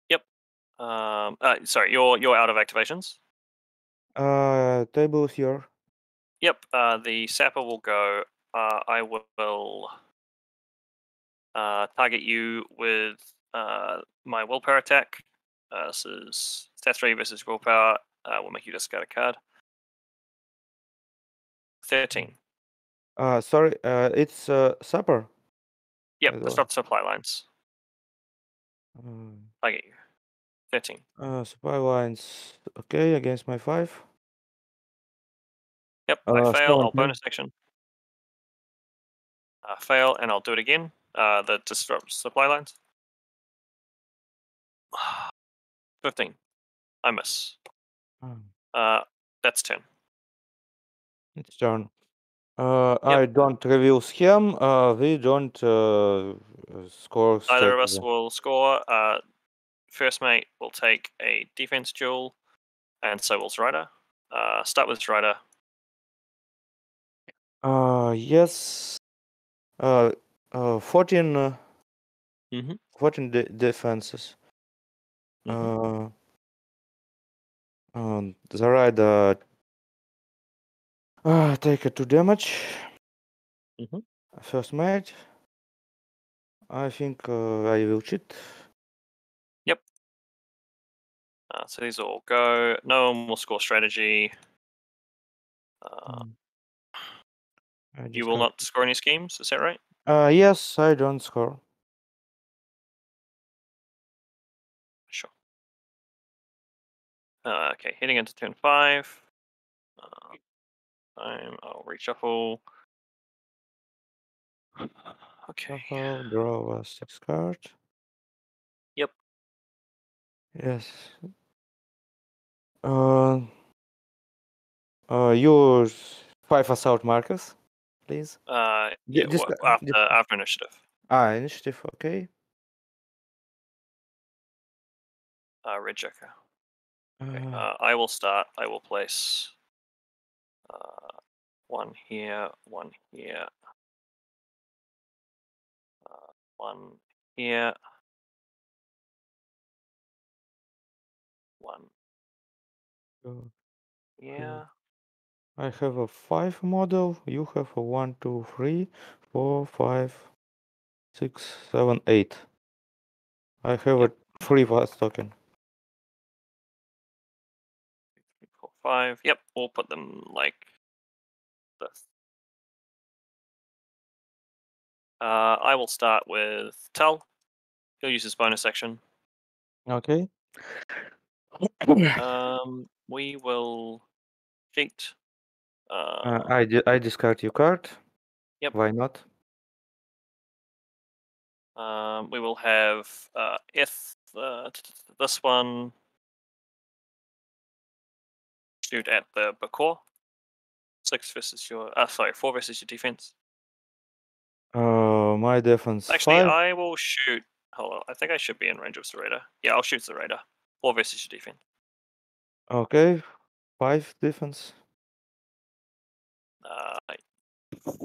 Yep. Um, uh, sorry, you're you're out of activations. Uh, table here. Yep. Uh, the sapper will go. Uh, I will uh, target you with uh, my willpower attack. Uh, this is stat three versus willpower. Uh, will make you discard a card. Thirteen. Uh, sorry, uh, it's uh, sapper. Yep. Hello. Disrupt supply lines. Target you. Thirteen. uh, supply lines. Okay, against my five. Yep. Uh, I fail. I'll bonus action. Uh, fail, and I'll do it again. Uh, the disrupt supply lines. (sighs) Fifteen. I miss. Um, Uh, that's ten. It's turn. Uh, I don't reveal scheme. Uh, we don't uh, uh, score. Either of us will score. Uh, first mate will take a defense duel, and so will Strider. Uh, start with Strider. Uh, yes. Uh, uh, 14, uh, Mhm. 14 de- defenses. Mhm. Uh, um, the rider uh, take a 2 damage. Mhm. First mate. I think uh, I will cheat. Uh, so these all go. No one will score strategy. Uh, Mm. You will not score any schemes. Is that right? Uh, yes, I don't score. Sure. Uh, okay, heading into turn five. Uh, time. I'll reshuffle. (sighs) Okay. Shuffle, draw a six card. Yep. Yes. Uh, uh, use five assault markers, please. Uh, yeah, disca- wha- after after initiative. ah, initiative, okay. Uh, red. Okay, Uh, uh, I will start. I will place uh, one here, one here, uh, one here, one here. I have a five model. You have a one, two, three, four, five, six, seven, eight. I have Yep. a three fast token. three, four, five. Yep, we'll put them like this. Uh, I will start with Tull. He'll use his bonus action. Okay. Um, we will cheat. Uh, Uh, I I discard your card. Yep. Why not? Um, we will have uh, if uh, this one shoot at the Bokor. Six versus your uh, sorry, four versus your defense. Uh, my defense Actually, five. I will shoot. Hold on, I think I should be in range of Zoraida. Yeah, I'll shoot Zoraida. Four versus your defense. Okay, five defense. Uh,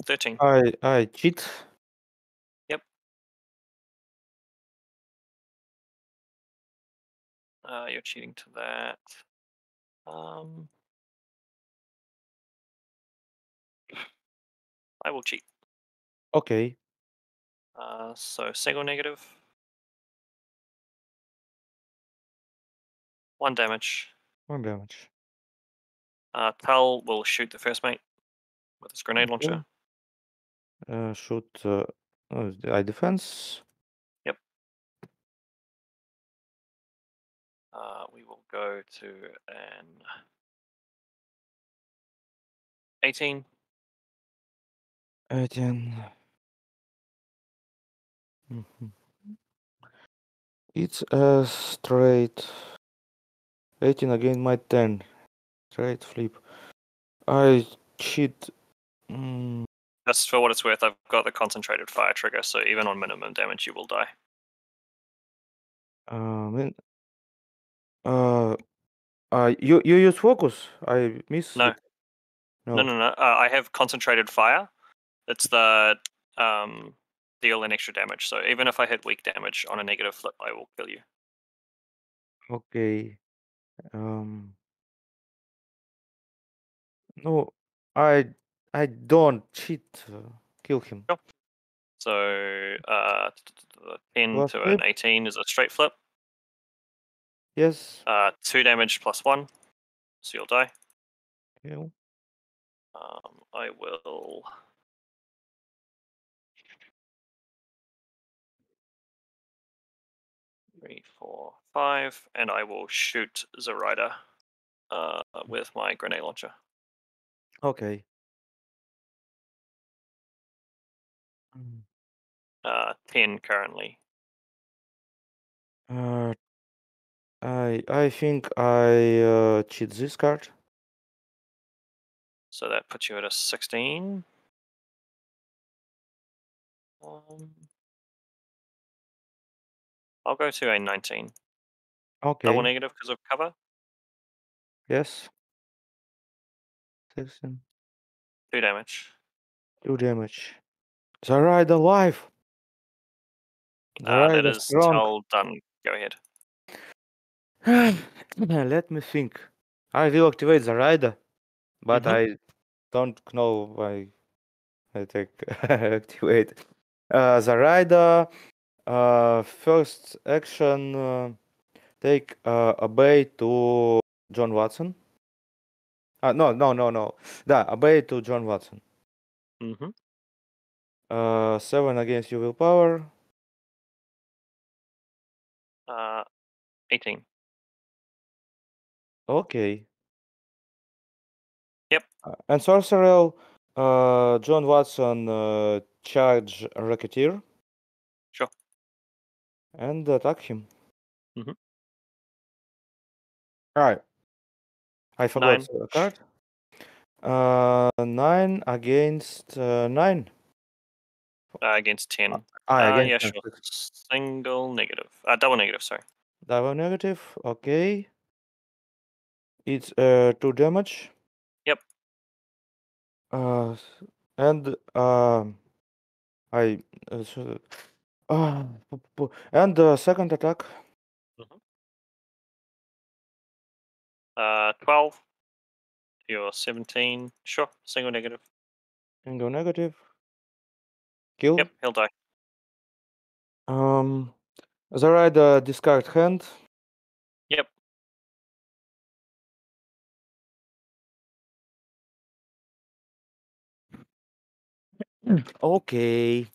thirteen. I I cheat. Yep. Uh, you're cheating to that. Um, I will cheat. Okay. Uh, so single negative. One damage. One damage. Uh, Tull will shoot the first mate with his grenade Okay. launcher. Uh, shoot. Uh, oh, I defense. Yep. Uh, we will go to an 18. Eighteen. Mhm. It's a straight. Eighteen again. My ten. Straight flip. I cheat. Mm, Just for what it's worth, I've got the concentrated fire trigger, so even on minimum damage, you will die. um. Uh. Uh. You you use focus. I miss. No. it. No, no, no. Uh, I have concentrated fire. It's the um, deal an extra damage. So even if I hit weak damage on a negative flip, I will kill you. Okay. Um. No, I I don't cheat. Uh, kill him. So uh, t- t- t- the 10 Plus to an flip. 18 is a straight flip. Yes. Uh, two damage plus one, so you'll die. Kill. Um, I will. Three, four, five, and I will shoot Zoraida uh, with my grenade launcher. Okay. Mm, Uh, 10 currently. Uh, I I think I uh, cheat this card. So that puts you at a 16. Um, I'll go to a 19. Okay. Double negative because of cover. Yes. Sixteen. Two damage. Two damage. The ride alive. Uh, that ride is strong. Tull done. Go ahead. (sighs) Let me think. I will activate the rider, but Mhm. I don't know why I take (laughs) activate. Uh, the rider, uh, first action, uh, take uh, obey to John Watson. Uh, no, no, no, no. Да, obey to John Watson. Mm-hmm. Uh, seven against your willpower. Uh, 18. Okay. Yep. Uh, and sorcerer, uh, John Watson uh, charge Rocketeer. Sure. And attack him. Mhm. Right. I forgot Nine. the card. Uh, nine against uh, nine. Uh, against 10. Ah, Uh, against yeah, ten, sure. Single negative. Uh, double negative, sorry. Double negative. Okay. It's uh two damage. Yep. Uh, and um, I uh, so, uh, (sighs) and the second attack. Uh, 12. You're 17. Sure. Single negative. Single negative. Kill. Yep, he'll die. Um, the rider discard hand. Yep. (clears throat) Okay.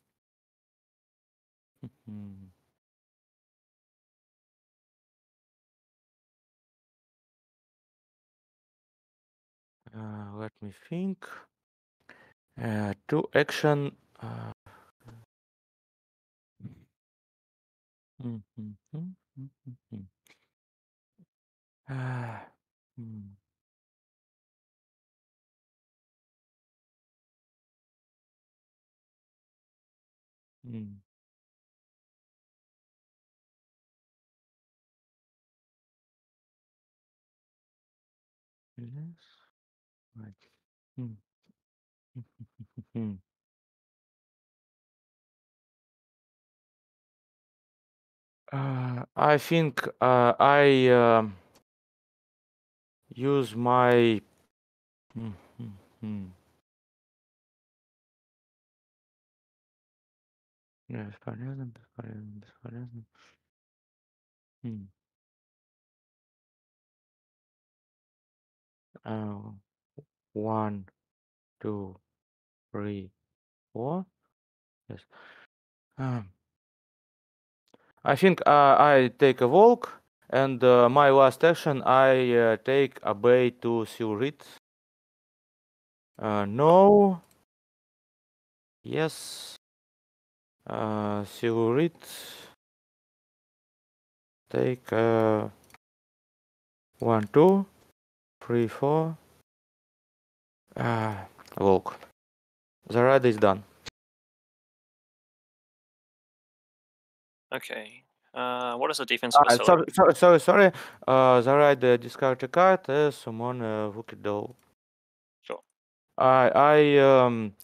Uh, let me think. Uh, action. Uh, mhm, mhm, mhm. Ah, hmm. Hmm. Yes. Right. Hmm. Hmm. Uh, I think uh, I um, use my. Hmm, hmm, hmm. Yeah, бесполезно, бесполезно, бесполезно. Hmm. Uh, one, two, three, four. Yes. Um, I think uh, I take a walk, and uh, my last action I uh, take a bay to Silurid. Uh, no. Yes. Uh, Silurid. Take uh, one, two, three, four. Uh, walk. The ride is done. Okay. Uh, what is the defense Ah, of a so, sorry, sorry. Uh, the ride uh, discard a card as summon a Wicked Doll. Sure. I I um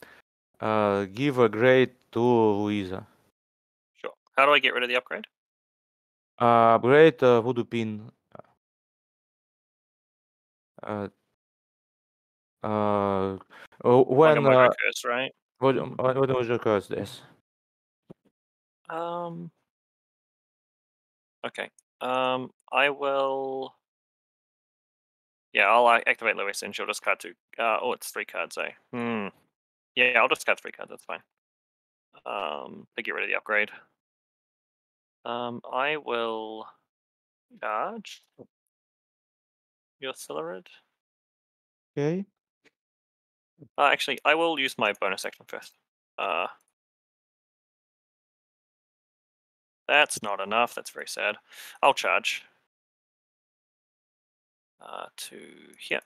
uh give a grade to Louisa. Sure. How do I get rid of the upgrade? Uh, upgrade uh, Voodoo Pin. Uh, uh, when uh, curse, right? what what what was your curse? This. Um. Okay. Um. I will. Yeah, I'll uh, activate Lewis and she'll discard two. Uh, oh, it's three cards, eh? Hmm. Yeah, I'll just discard three cards. That's fine. Um, to get rid of the upgrade. Um, I will charge your Silurid. Okay. Uh, actually, I will use my bonus action first. Uh, that's not enough. That's very sad. I'll charge. Uh, to here.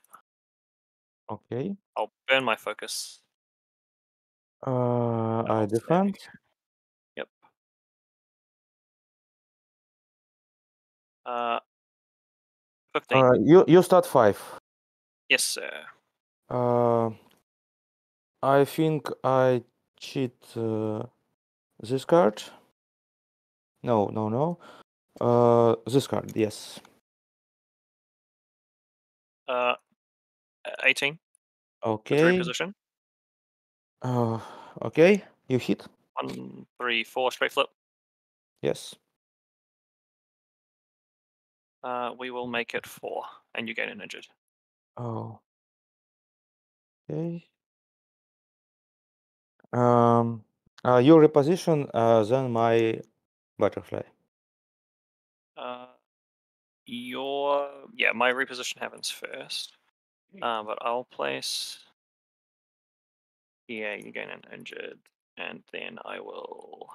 Okay. I'll burn my focus. Uh, I I'll defend. Yep. Uh, 15. Uh, you you start five. yes, sir. Uh, I think I cheat uh, this card. No, no, no. Uh, this card, yes. Uh, 18. With Okay. reposition. Uh, okay. You hit. One, three, four, straight flip. Yes. Uh, we will make it four, and you gain an injured. Oh. Okay. Um. Uh, you reposition. Uh, then my butterfly. Uh, your yeah, my reposition happens first. Uh, but I'll place. Yeah, you gain an injured. and then I will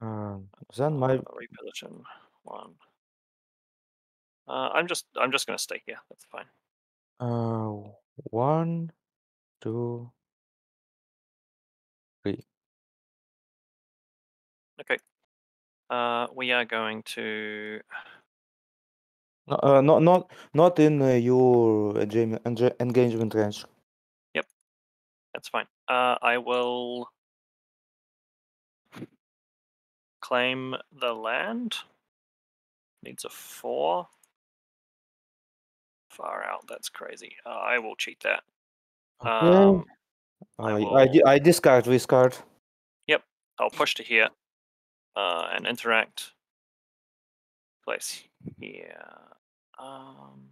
Uh, then my reposition one. Uh, I'm just I'm just gonna stay here. That's fine. uh, one, two, Okay. Uh, we are going to No, uh, not not not in uh, your engagement enga- engagement range. Yep, that's fine. Uh, I will claim the land. Needs a four. Far out. That's crazy. Uh, I will cheat that. Okay. Um, I I I, I discard this card. I'll push to here uh, and interact. Place here. Um,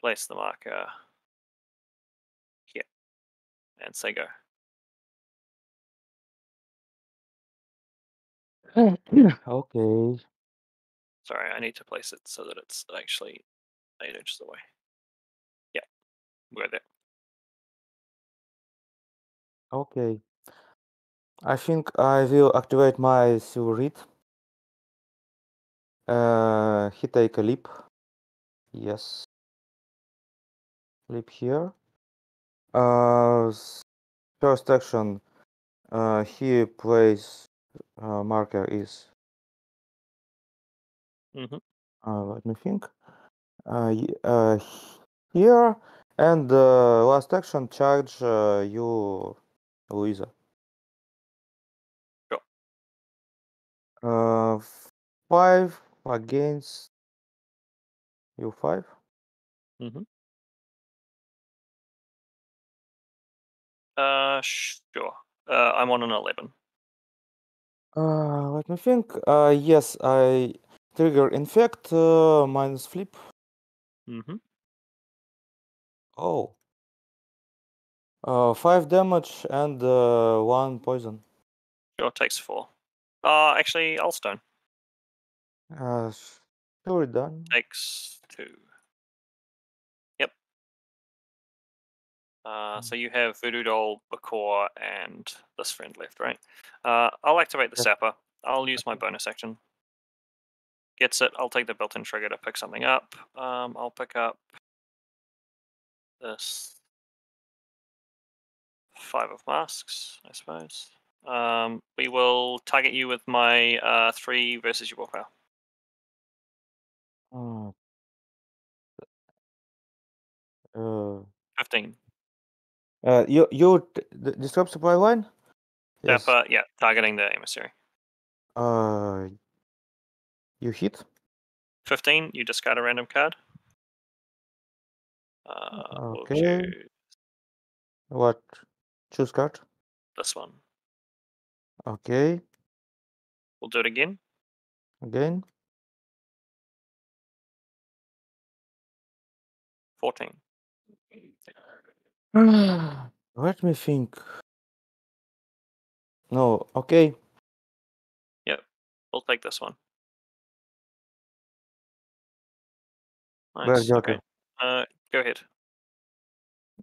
place the marker here. And say go. (coughs) okay. Sorry, I need to place it so that it's actually eight inches away. Yeah, we're there. Okay. I think I will activate my Silurid. Uh, he take a leap. Yes. Leap here. Uh, first action. Uh, he plays uh, marker is. Mhm. Uh, let me think. Uh, uh, here and uh, last action charge uh, you, Louisa. Sure. Uh, five against you five. Mm-hmm. Uh, sure. Uh, I'm on an 11. Uh, let me think. Uh, yes, I trigger infect uh, minus flip. Mm-hmm. Oh. Uh, five damage and uh, one poison. Sure, takes four. Uh, actually, I'll stone. Uh, sure done. Takes two. Yep. Uh, so you have Voodoo Doll, Bokor, and this friend left, right? Uh, I'll activate the Yeah. Sapper. I'll use my bonus action. Gets it. I'll take the built-in trigger to pick something up. Um, I'll pick up this five of masks, I suppose. Um, we will target you with my uh, three versus your willpower. Uh, uh, Fifteen. uh, you you d- disrupt supply line? Yes. Sapper, yeah, targeting the emissary. Uh, you hit. 15, you discard a random card. Uh, we'll Okay. What? Choose card. this one. Okay. We'll do it again. Again. 14. (sighs) Let me think. No. Okay. Yep, we'll take this one. Where's Nice. Okay. Uh, go ahead.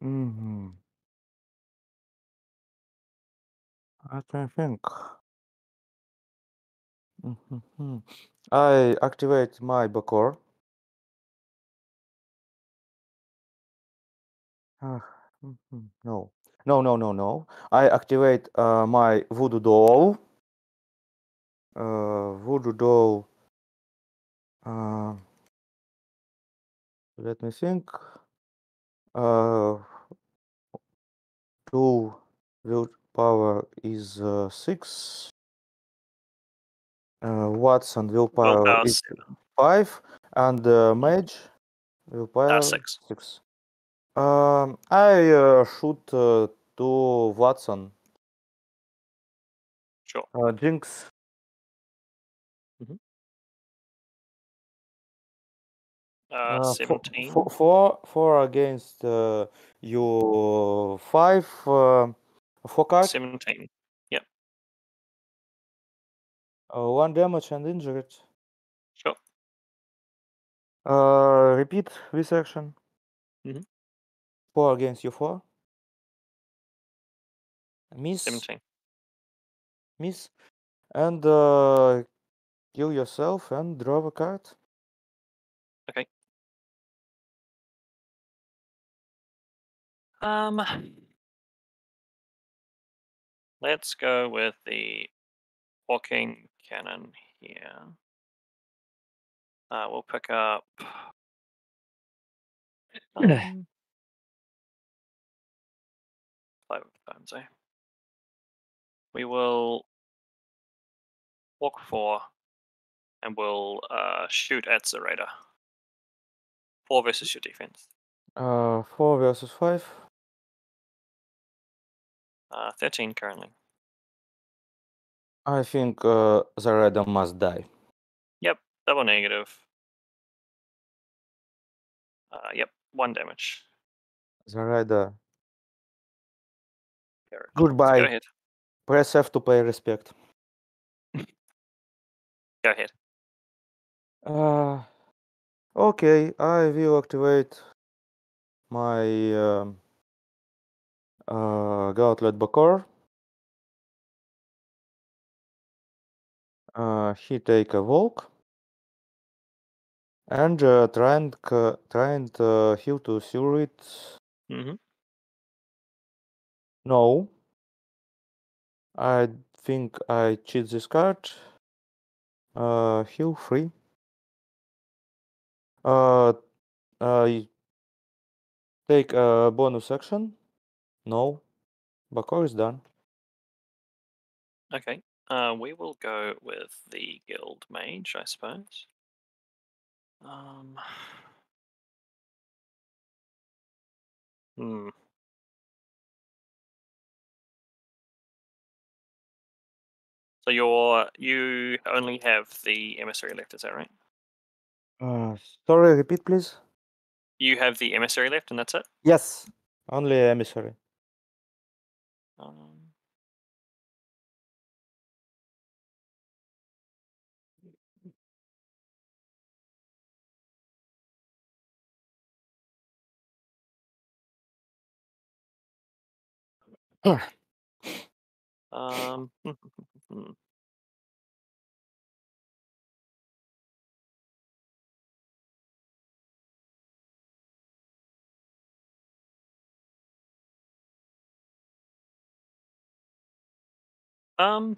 Mm-hmm. Me think. Mm-hmm. I activate my Bokor. Ah, mhm, No, no, no, no, no. I activate uh, my Voodoo Doll. Uh, Voodoo Doll. Uh, let me think. Uh, two willpower is uh, six. Uh, Watson willpower Willpower is five, and uh, Mage willpower six. six. Um, I uh, shoot uh, to Watson. Sure. Uh, Jinx. Uh, Uh, 17. fo- four, four against uh, you five. Uh, four card. 17. Uh, one damage and injured. Sure. Uh, repeat this action. Mhm. Four against you four. miss, 17. miss, and uh, kill yourself and draw a card. Okay. Um, let's go with the walking cannon here. Uh, we'll pick up. Um, five of times, eh? We will walk four, and we'll uh, shoot at Zoraida. Four versus your defense. Uh, four versus five. Uh, 13 currently. I think uh, Zoraida must die. Yep, double negative. Uh, yep, one damage. Zoraida, Garrett. goodbye. Go ahead. Press F to pay respect. Go ahead. Uh, okay, I will activate my um, uh, Gauntlet Bokor. Uh, he take a walk and uh, try and try and uh, heal to Surit. hmm No, I think I cheat this card. Uh, heal free. Uh, I take a bonus action. No, Bokor is done. Okay. Uh, we will go with the guild mage, I suppose. Um. Hmm. So you're you only have the emissary left, is that right? Uh, sorry, repeat please. You have the emissary left, and that's it. Yes, only emissary. Um, um, (laughs) um,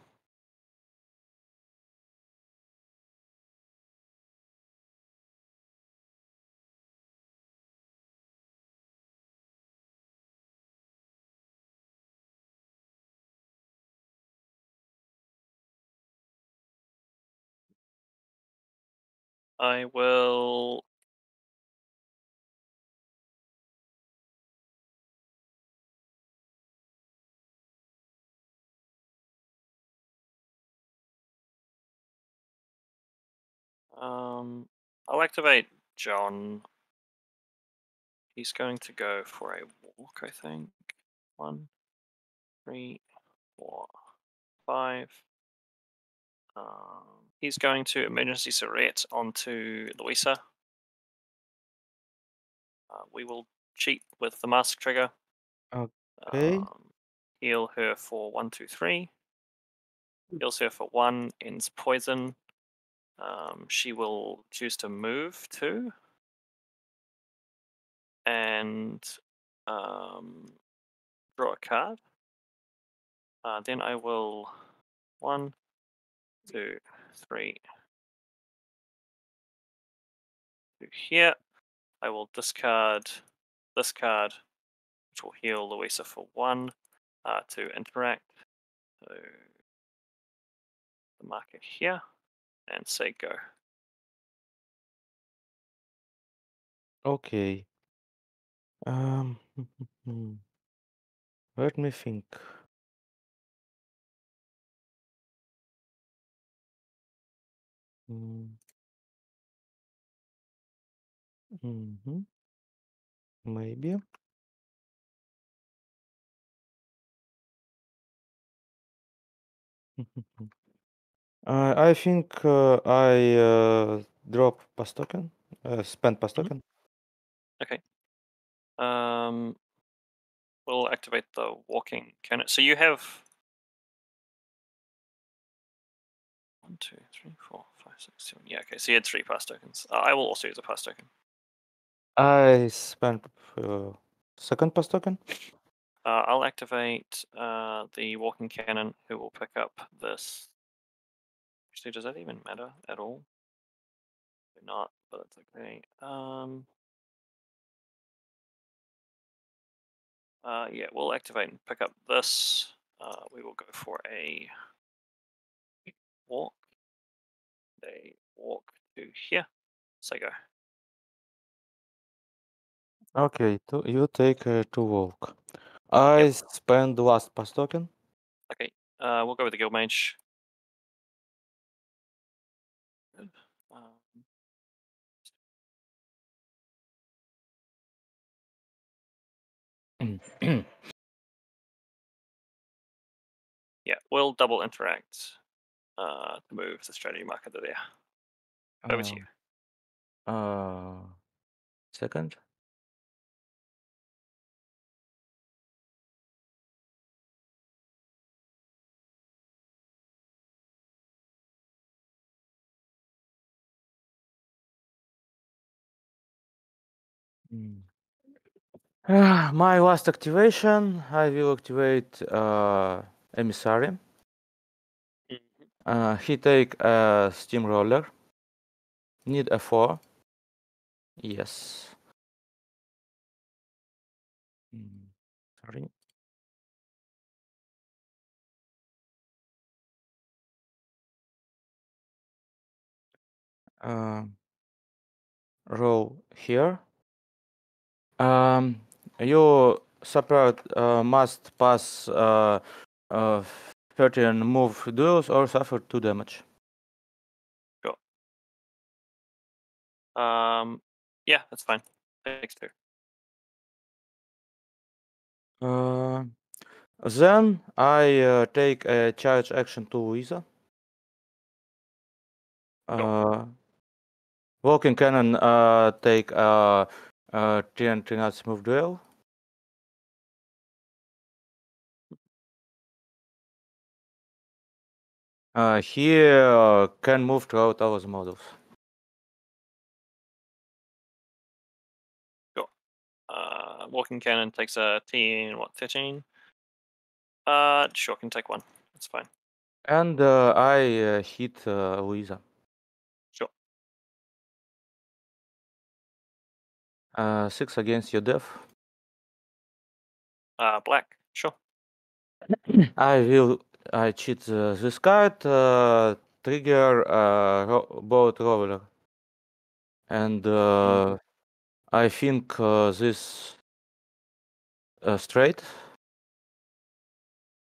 I will. Um, I'll activate John. He's going to go for a walk, I think. One, three, four, five. Um, he's going to emergency Surrette onto Louisa. Uh, we will cheat with the mask trigger. Okay. Um, heal her for one, two, three. Heals her for one, ends poison. Um, she will choose to move too. And um, draw a card. Uh, then I will one, two, three. To here. I will discard this card, which will heal Louisa for one uh, to interact. So the marker here and say go. Okay. Um, (laughs) let me think. Mm. Mm-hmm. Maybe. (laughs) Uh, I think uh, I uh, drop pass token, uh, spend pass Mhm. token. Okay. Um, we'll activate the walking cannon. So you have one, two, three, four, five, six, seven. Yeah, okay. So you had three pass tokens. Uh, I will also use a pass token. I spent uh, second pass token. Uh, I'll activate uh, the walking cannon, who will pick up this. Actually, does that even matter at all? Probably not, but that's okay. Um, uh, yeah, we'll activate and pick up this. Uh, we will go for a walk. They walk to here. So go. Okay, two, you take uh, two walk. I spend last pass token. Okay, uh, we'll go with the guild mage. (clears throat) yeah, we'll double interact uh, to move the strategy marker to there. Over to you. Uh, second. Mm. Ah, (sighs) my last activation, I will activate uh, Emissary. Mhm. Uh, he take a steamroller. Need a four. Yes. Mm, Sorry. Uh, roll here. Um, you separate uh, must pass uh, uh, 13 move duels or suffer 2 damage. Um, yeah, that's fine. Takes two. Uh, then I uh, take a charge action to Louisa. Uh, walking cannon uh, take a uh, uh, TNT nuts move duel. Uh, he uh, can move throughout all the models. Uh, walking cannon takes a T in what, 13? Uh, sure, can take one. That's fine. And uh, I uh, hit uh, Louisa. Sure. Uh, six against your death. Uh, black, sure. I will cheat uh, this card, uh, trigger uh, ro- boat roller. And uh, I think uh, this uh, straight.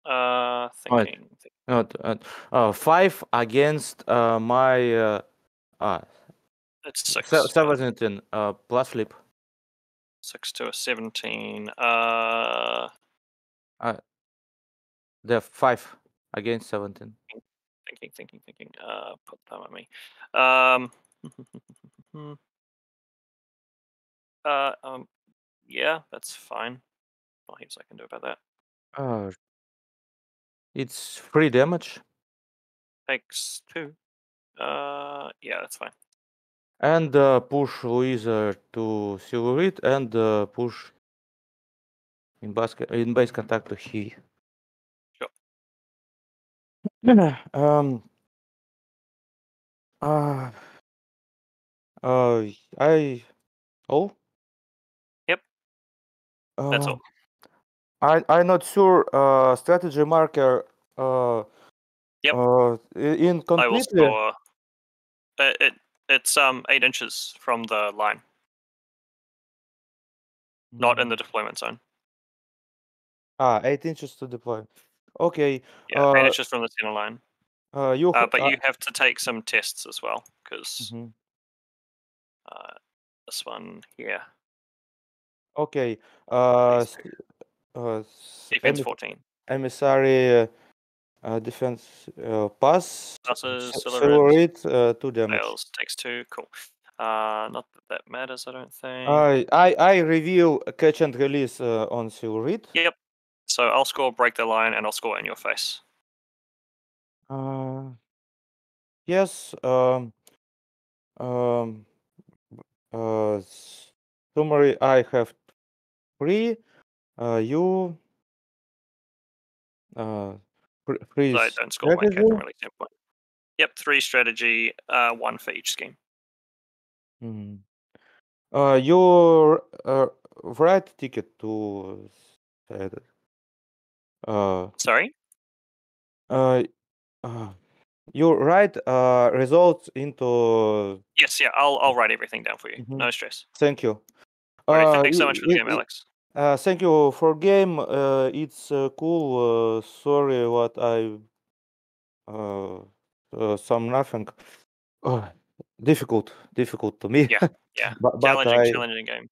Uh, thinking. think- Not, uh, uh, five against uh, my uh, uh, It's six. se- uh, 17 uh, plus flip. Six to a 17. Uh, The five against 17. thinking, thinking, thinking. Uh, put that on me. Um, (laughs) uh, um, yeah, that's fine. Not heaps I can do about that. Uh, it's free damage. Takes two. Uh, yeah, that's fine. And uh, push Louisa to Silurid and uh, push in basket in base contact to he. (clears throat) Um. Uh, uh, I. Oh. Yep. That's Uh, all. I I'm not sure. Uh, strategy marker. Uh. Yep. Uh, i- in I will completely. store. Uh, it it's um eight inches from the line, not in the deployment zone. Ah, eight inches to deploy. Okay. Yeah, Uh, inches from the center line. Uh, you. Uh, but uh, you have to take some tests as well, because mhm. uh, this one here, Okay. Uh, uh, defense emis- 14. emissary defense uh, pass Passes, s- silver silver uh, two damage. fails, takes two. Cool. Uh, not that that matters, I don't think. I I I review catch and release uh, on Seal Yep. So I'll score break the line and I'll score in your face. Uh, yes. Um, um, uh, summary. I have three. Uh, you. Uh, free So I don't score strategy. endpoint. Yep, three strategy, uh, one for each scheme. Mhm. Uh, you uh, write ticket to said. Uh, Sorry? uh, uh, you write uh results into. Yes, yeah, I'll I'll write everything down for you. Mhm. No stress. Thank you. Alright, Uh, thanks so much for the game, Alex. Uh, thank you for game. Uh, it's uh, cool. Uh, sorry, what I uh, uh some nothing. Uh, difficult, difficult to me. Yeah, (laughs) yeah. but but Challenging, I challenging game.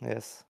yes.